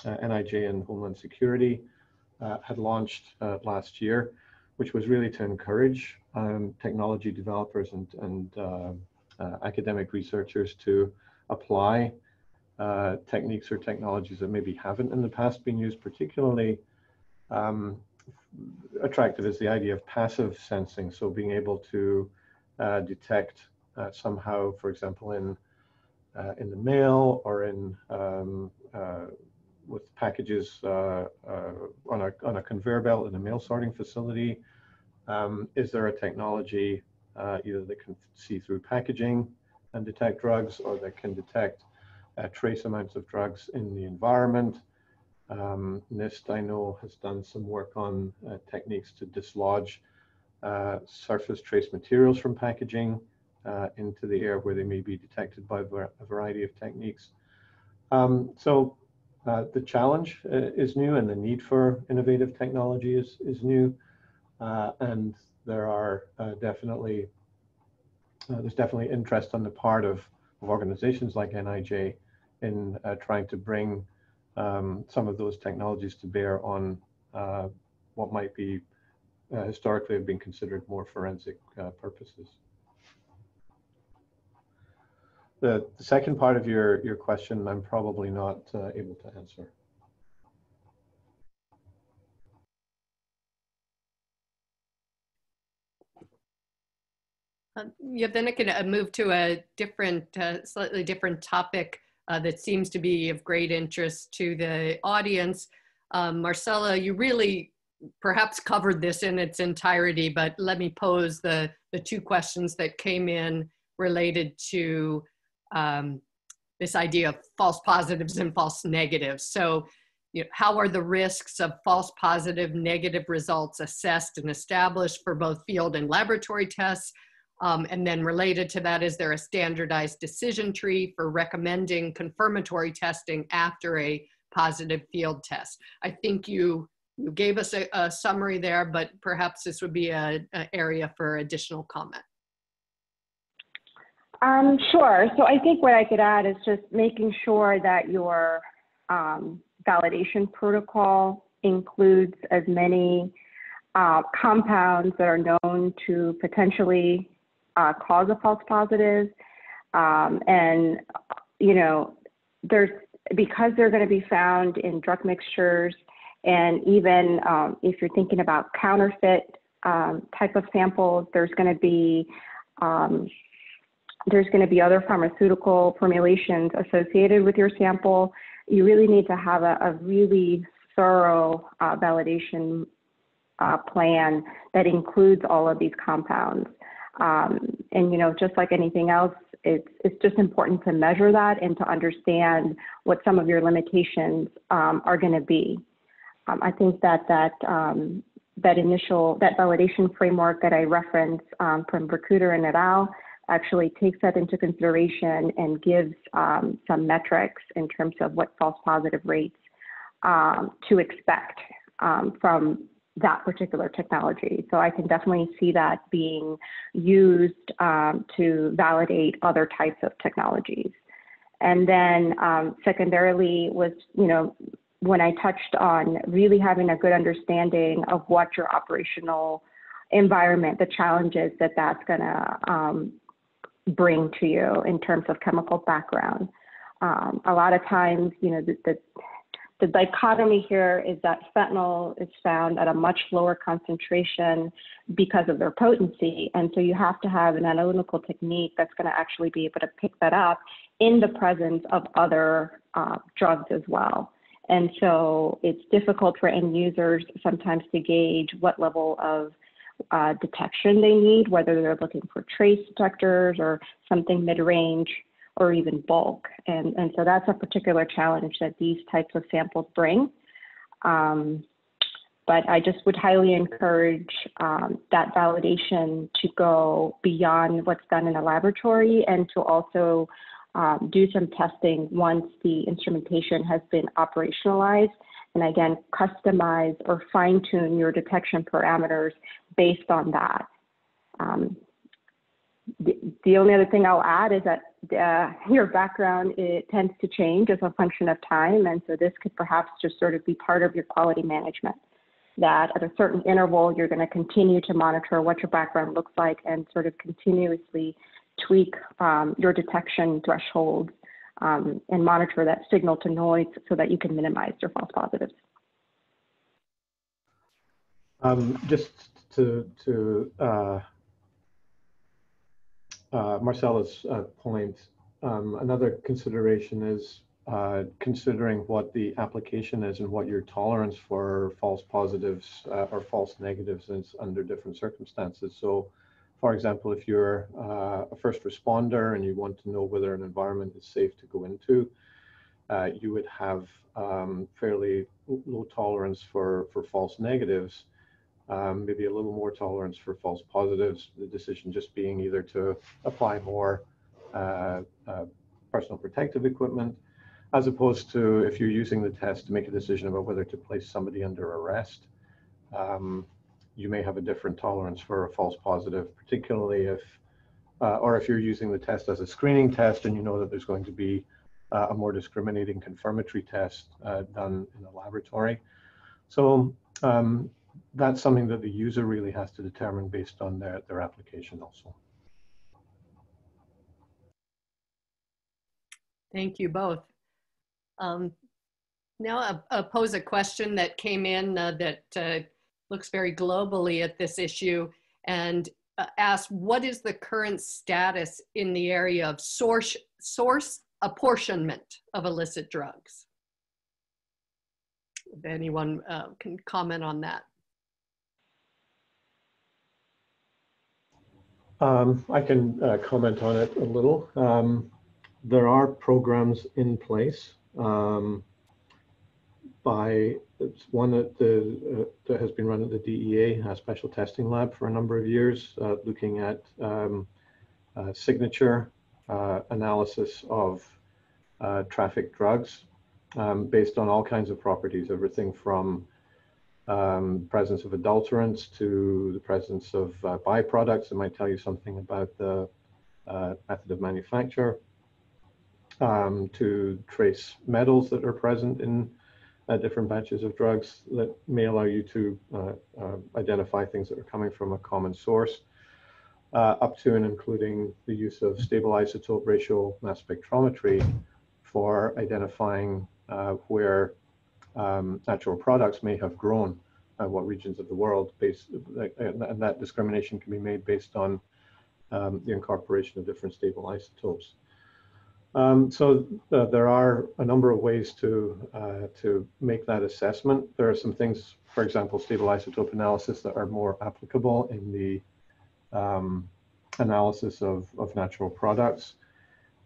uh, NIJ and Homeland Security uh, had launched uh, last year, which was really to encourage um, technology developers and, and uh, uh, academic researchers to apply techniques or technologies that maybe haven't in the past been used, particularly um, attractive is the idea of passive sensing. So being able to detect uh, somehow, for example, in uh, in the mail or in um, uh, with packages uh, uh, on a on a conveyor belt in a mail sorting facility. Um, is there a technology uh, either that can see through packaging and detect drugs, or that can detect trace amounts of drugs in the environment? Um, NIST, I know, has done some work on techniques to dislodge surface trace materials from packaging uh, into the air where they may be detected by a variety of techniques. Um, so uh, the challenge uh, is new and the need for innovative technology is, is new. Uh, and there are uh, definitely, uh, there's definitely interest on the part of, of organizations like NIJ in trying to bring um, some of those technologies to bear on what might be historically have been considered more forensic purposes. The, the second part of your, your question, I'm probably not uh, able to answer. Um, yeah, then I can uh, move to a different, uh, slightly different topic uh, that seems to be of great interest to the audience. Um, Marcela, you really perhaps covered this in its entirety, but let me pose the, the two questions that came in related to um, this idea of false positives and false negatives. So, you know, how are the risks of false positive negative results assessed and established for both field and laboratory tests? Um, and then related to that, is there a standardized decision tree for recommending confirmatory testing after a positive field test? I think you, you gave us a, a summary there, but perhaps this would be an area for additional comment. Um, sure. So I think what I could add is just making sure that your um, validation protocol includes as many uh, compounds that are known to potentially uh, cause a false positive. Um, and, you know, there's, because they're going to be found in drug mixtures and even um, if you're thinking about counterfeit um, type of samples, there's going to be um, there's going to be other pharmaceutical formulations associated with your sample. You really need to have a, a really thorough uh, validation uh, plan that includes all of these compounds. Um, and you know, just like anything else, it's, it's just important to measure that and to understand what some of your limitations um, are going to be. Um, I think that that um, that initial that validation framework that I referenced um, from Verkouteren et al. Actually takes that into consideration and gives um, some metrics in terms of what false positive rates um, to expect from that particular technology. So I can definitely see that being used um, to validate other types of technologies. And then um, secondarily was, you know, when I touched on really having a good understanding of what your operational environment, the challenges that that's going to um, bring to you in terms of chemical background. Um, a lot of times, you know, the, the the dichotomy here is that fentanyl is found at a much lower concentration because of their potency. And so you have to have an analytical technique that's going to actually be able to pick that up in the presence of other uh, drugs as well. And so it's difficult for end users sometimes to gauge what level of uh, detection they need, whether they're looking for trace detectors or something mid-range or even bulk. And, and so that's a particular challenge that these types of samples bring. Um, but I just would highly encourage um, that validation to go beyond what's done in a laboratory and to also um, do some testing once the instrumentation has been operationalized. And again, customize or fine tune your detection parameters based on that. Um, the, the only other thing I'll add is that uh, your background it tends to change as a function of time, and so this could perhaps just sort of be part of your quality management. That at a certain interval, you're going to continue to monitor what your background looks like and sort of continuously tweak um, your detection thresholds um, and monitor that signal to noise so that you can minimize your false positives. Um, just to to uh, uh, Marcela's uh, point, um, another consideration is uh, considering what the application is and what your tolerance for false positives uh, or false negatives is under different circumstances. So, for example, if you're uh, a first responder and you want to know whether an environment is safe to go into, you would have um, fairly low tolerance for, for false negatives um, maybe a little more tolerance for false positives, the decision just being either to apply more uh, uh, personal protective equipment, as opposed to if you're using the test to make a decision about whether to place somebody under arrest, um, you may have a different tolerance for a false positive, particularly if, uh, or if you're using the test as a screening test and you know that there's going to be uh, a more discriminating confirmatory test uh, done in a laboratory. So um, that's something that the user really has to determine based on their, their application also. Thank you both. Um, now I'll, I'll, pose a question that came in uh, that uh, looks very globally at this issue and uh, ask what is the current status in the area of source, source apportionment of illicit drugs? If anyone uh, can comment on that. Um, I can uh, comment on it a little. Um, there are programs in place um, by one that, the, uh, that has been run at the DEA, a special testing lab for a number of years, uh, looking at um, uh, signature uh, analysis of uh, traffic drugs um, based on all kinds of properties, everything from um, presence of adulterants to the presence of uh, byproducts. It might tell you something about the uh, method of manufacture, um, to trace metals that are present in uh, different batches of drugs that may allow you to uh, uh, identify things that are coming from a common source, uh, up to and including the use of stable isotope ratio mass spectrometry for identifying where um, natural products may have grown uh, what regions of the world based, and that discrimination can be made based on um, the incorporation of different stable isotopes. Um, so uh, there are a number of ways to uh, to make that assessment. There are some things, for example, stable isotope analysis that are more applicable in the um, analysis of, of natural products.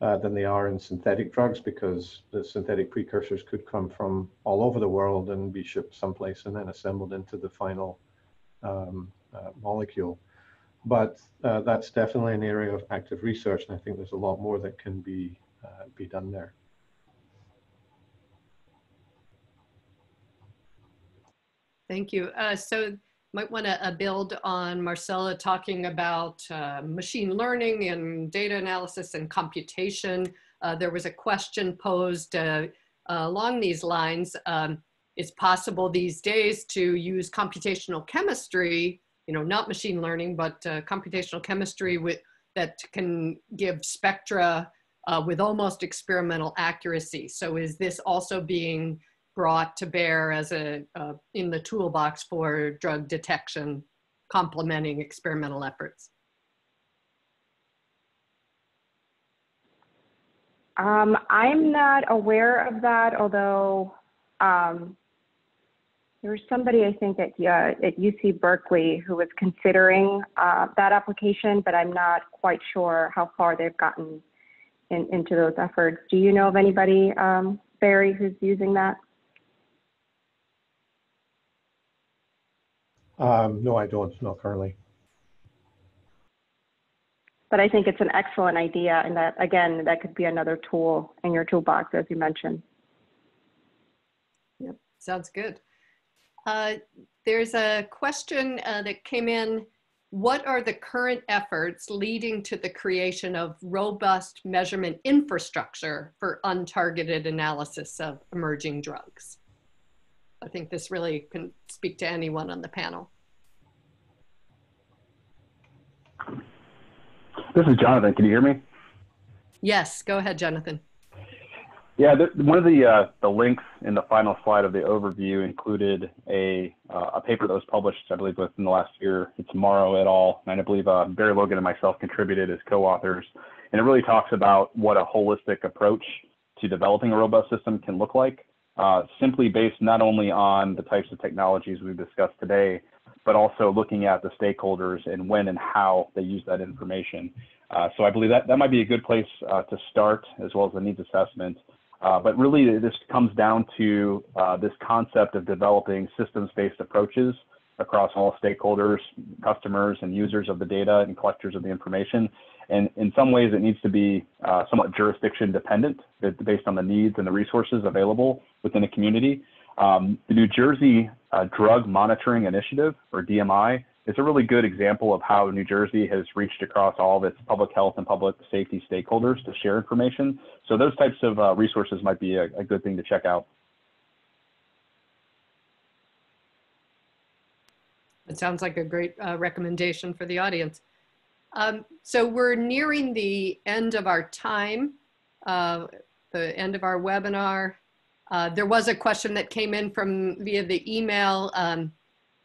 Uh, than they are in synthetic drugs because the synthetic precursors could come from all over the world and be shipped someplace and then assembled into the final um, uh, molecule. But uh, that's definitely an area of active research, and I think there's a lot more that can be uh, be done there. Thank you. Uh, so might want to uh, build on Marcela talking about uh, machine learning and data analysis and computation. Uh, there was a question posed uh, along these lines. Um, it's possible these days to use computational chemistry, you know, not machine learning, but uh, computational chemistry with, that can give spectra uh, with almost experimental accuracy. So is this also being brought to bear as a uh, in the toolbox for drug detection, complementing experimental efforts? Um, I'm not aware of that, although um, there was somebody I think at uh, at UC Berkeley who was considering uh, that application, but I'm not quite sure how far they've gotten in, into those efforts. Do you know of anybody, um, Barry, who's using that? Um, no, I don't, not currently. But I think it's an excellent idea, and that again, that could be another tool in your toolbox, as you mentioned. Yep, sounds good. Uh, there's a question uh, that came in. What are the current efforts leading to the creation of robust measurement infrastructure for untargeted analysis of emerging drugs? I think this really can speak to anyone on the panel. This is Jonathan. Can you hear me? Yes, go ahead, Jonathan. Yeah, one of the uh, the links in the final slide of the overview included a uh, a paper that was published, I believe, within the last year. It's Morrow et al. And I believe uh, Barry Logan and myself contributed as co-authors. And it really talks about what a holistic approach to developing a robust system can look like, simply based not only on the types of technologies we've discussed today, but also looking at the stakeholders and when and how they use that information. Uh, so I believe that that might be a good place uh, to start, as well as the needs assessment. Uh, but really, this comes down to uh, this concept of developing systems-based approaches across all stakeholders, customers, and users of the data and collectors of the information. And in some ways, it needs to be uh, somewhat jurisdiction dependent based on the needs and the resources available within a community. Um, the New Jersey uh, Drug Monitoring Initiative, or DMI, is a really good example of how New Jersey has reached across all of its public health and public safety stakeholders to share information. So those types of uh, resources might be a, a, good thing to check out. It sounds like a great uh, recommendation for the audience. Um, so we're nearing the end of our time, uh, the end of our webinar. Uh, there was a question that came in from via the email, um,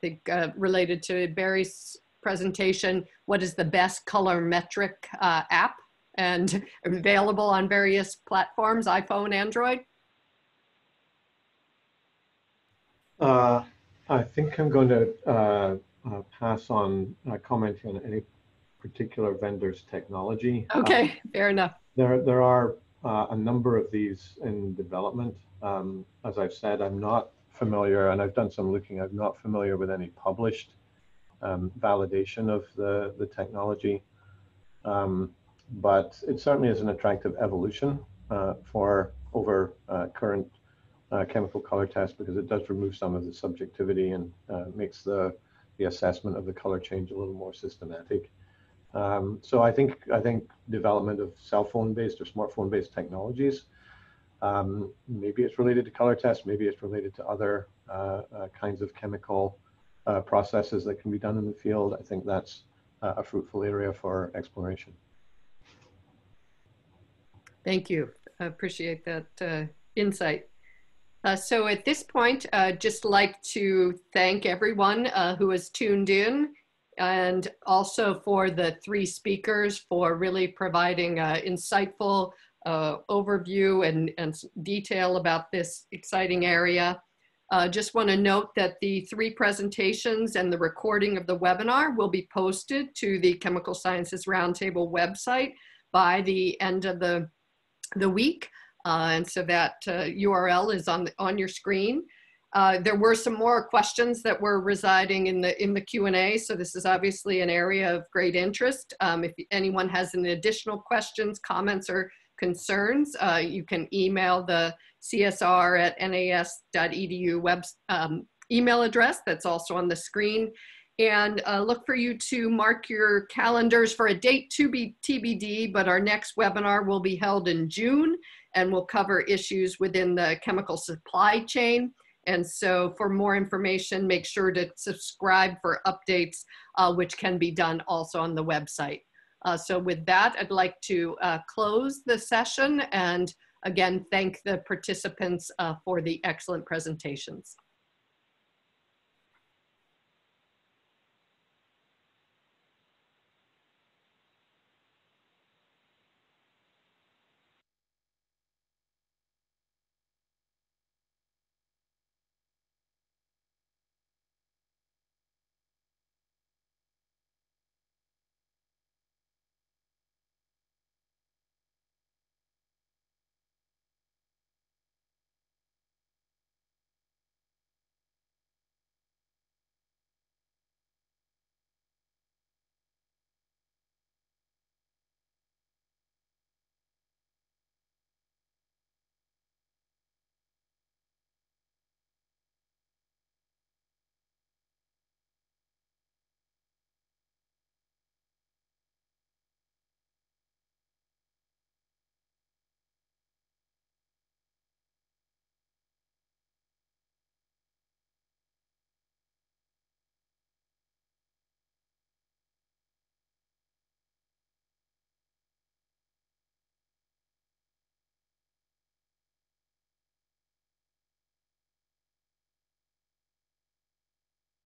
think uh, related to Barry's presentation. What is the best colorimetric uh, app and available on various platforms, iPhone, Android? Uh, I think I'm going to uh, pass on commenting on any particular vendor's technology. Okay, fair enough. There, there are a number of these in development. Um, as I've said, I'm not familiar, and I've done some looking, I'm not familiar with any published um, validation of the, the technology. Um, but it certainly is an attractive evolution uh, for over uh, current uh, chemical color tests because it does remove some of the subjectivity and uh, makes the, the assessment of the color change a little more systematic. Um, so I think I think development of cell phone based or smartphone based technologies um, maybe it's related to color tests, maybe it's related to other uh, uh, kinds of chemical uh, processes that can be done in the field. I think that's uh, a fruitful area for exploration. Thank you. I appreciate that uh, insight. Uh, so at this point, I'd just like to thank everyone who has tuned in and also for the three speakers for really providing insightful uh, overview and, and detail about this exciting area. Uh, just want to note that the three presentations and the recording of the webinar will be posted to the Chemical Sciences Roundtable website by the end of the the week. Uh, and so that uh, URL is on, the, on your screen. Uh, there were some more questions that were residing in the in the Q&A, so this is obviously an area of great interest. Um, if anyone has any additional questions, comments, or concerns, uh, you can email the CSR at nas.edu web um, email address that's also on the screen. And uh, look for you to mark your calendars for a date to be TBD, but our next webinar will be held in June and we'll cover issues within the chemical supply chain. And so for more information, make sure to subscribe for updates, uh, which can be done also on the website. Uh, so with that, I'd like to uh, close the session and again, thank the participants uh, for the excellent presentations.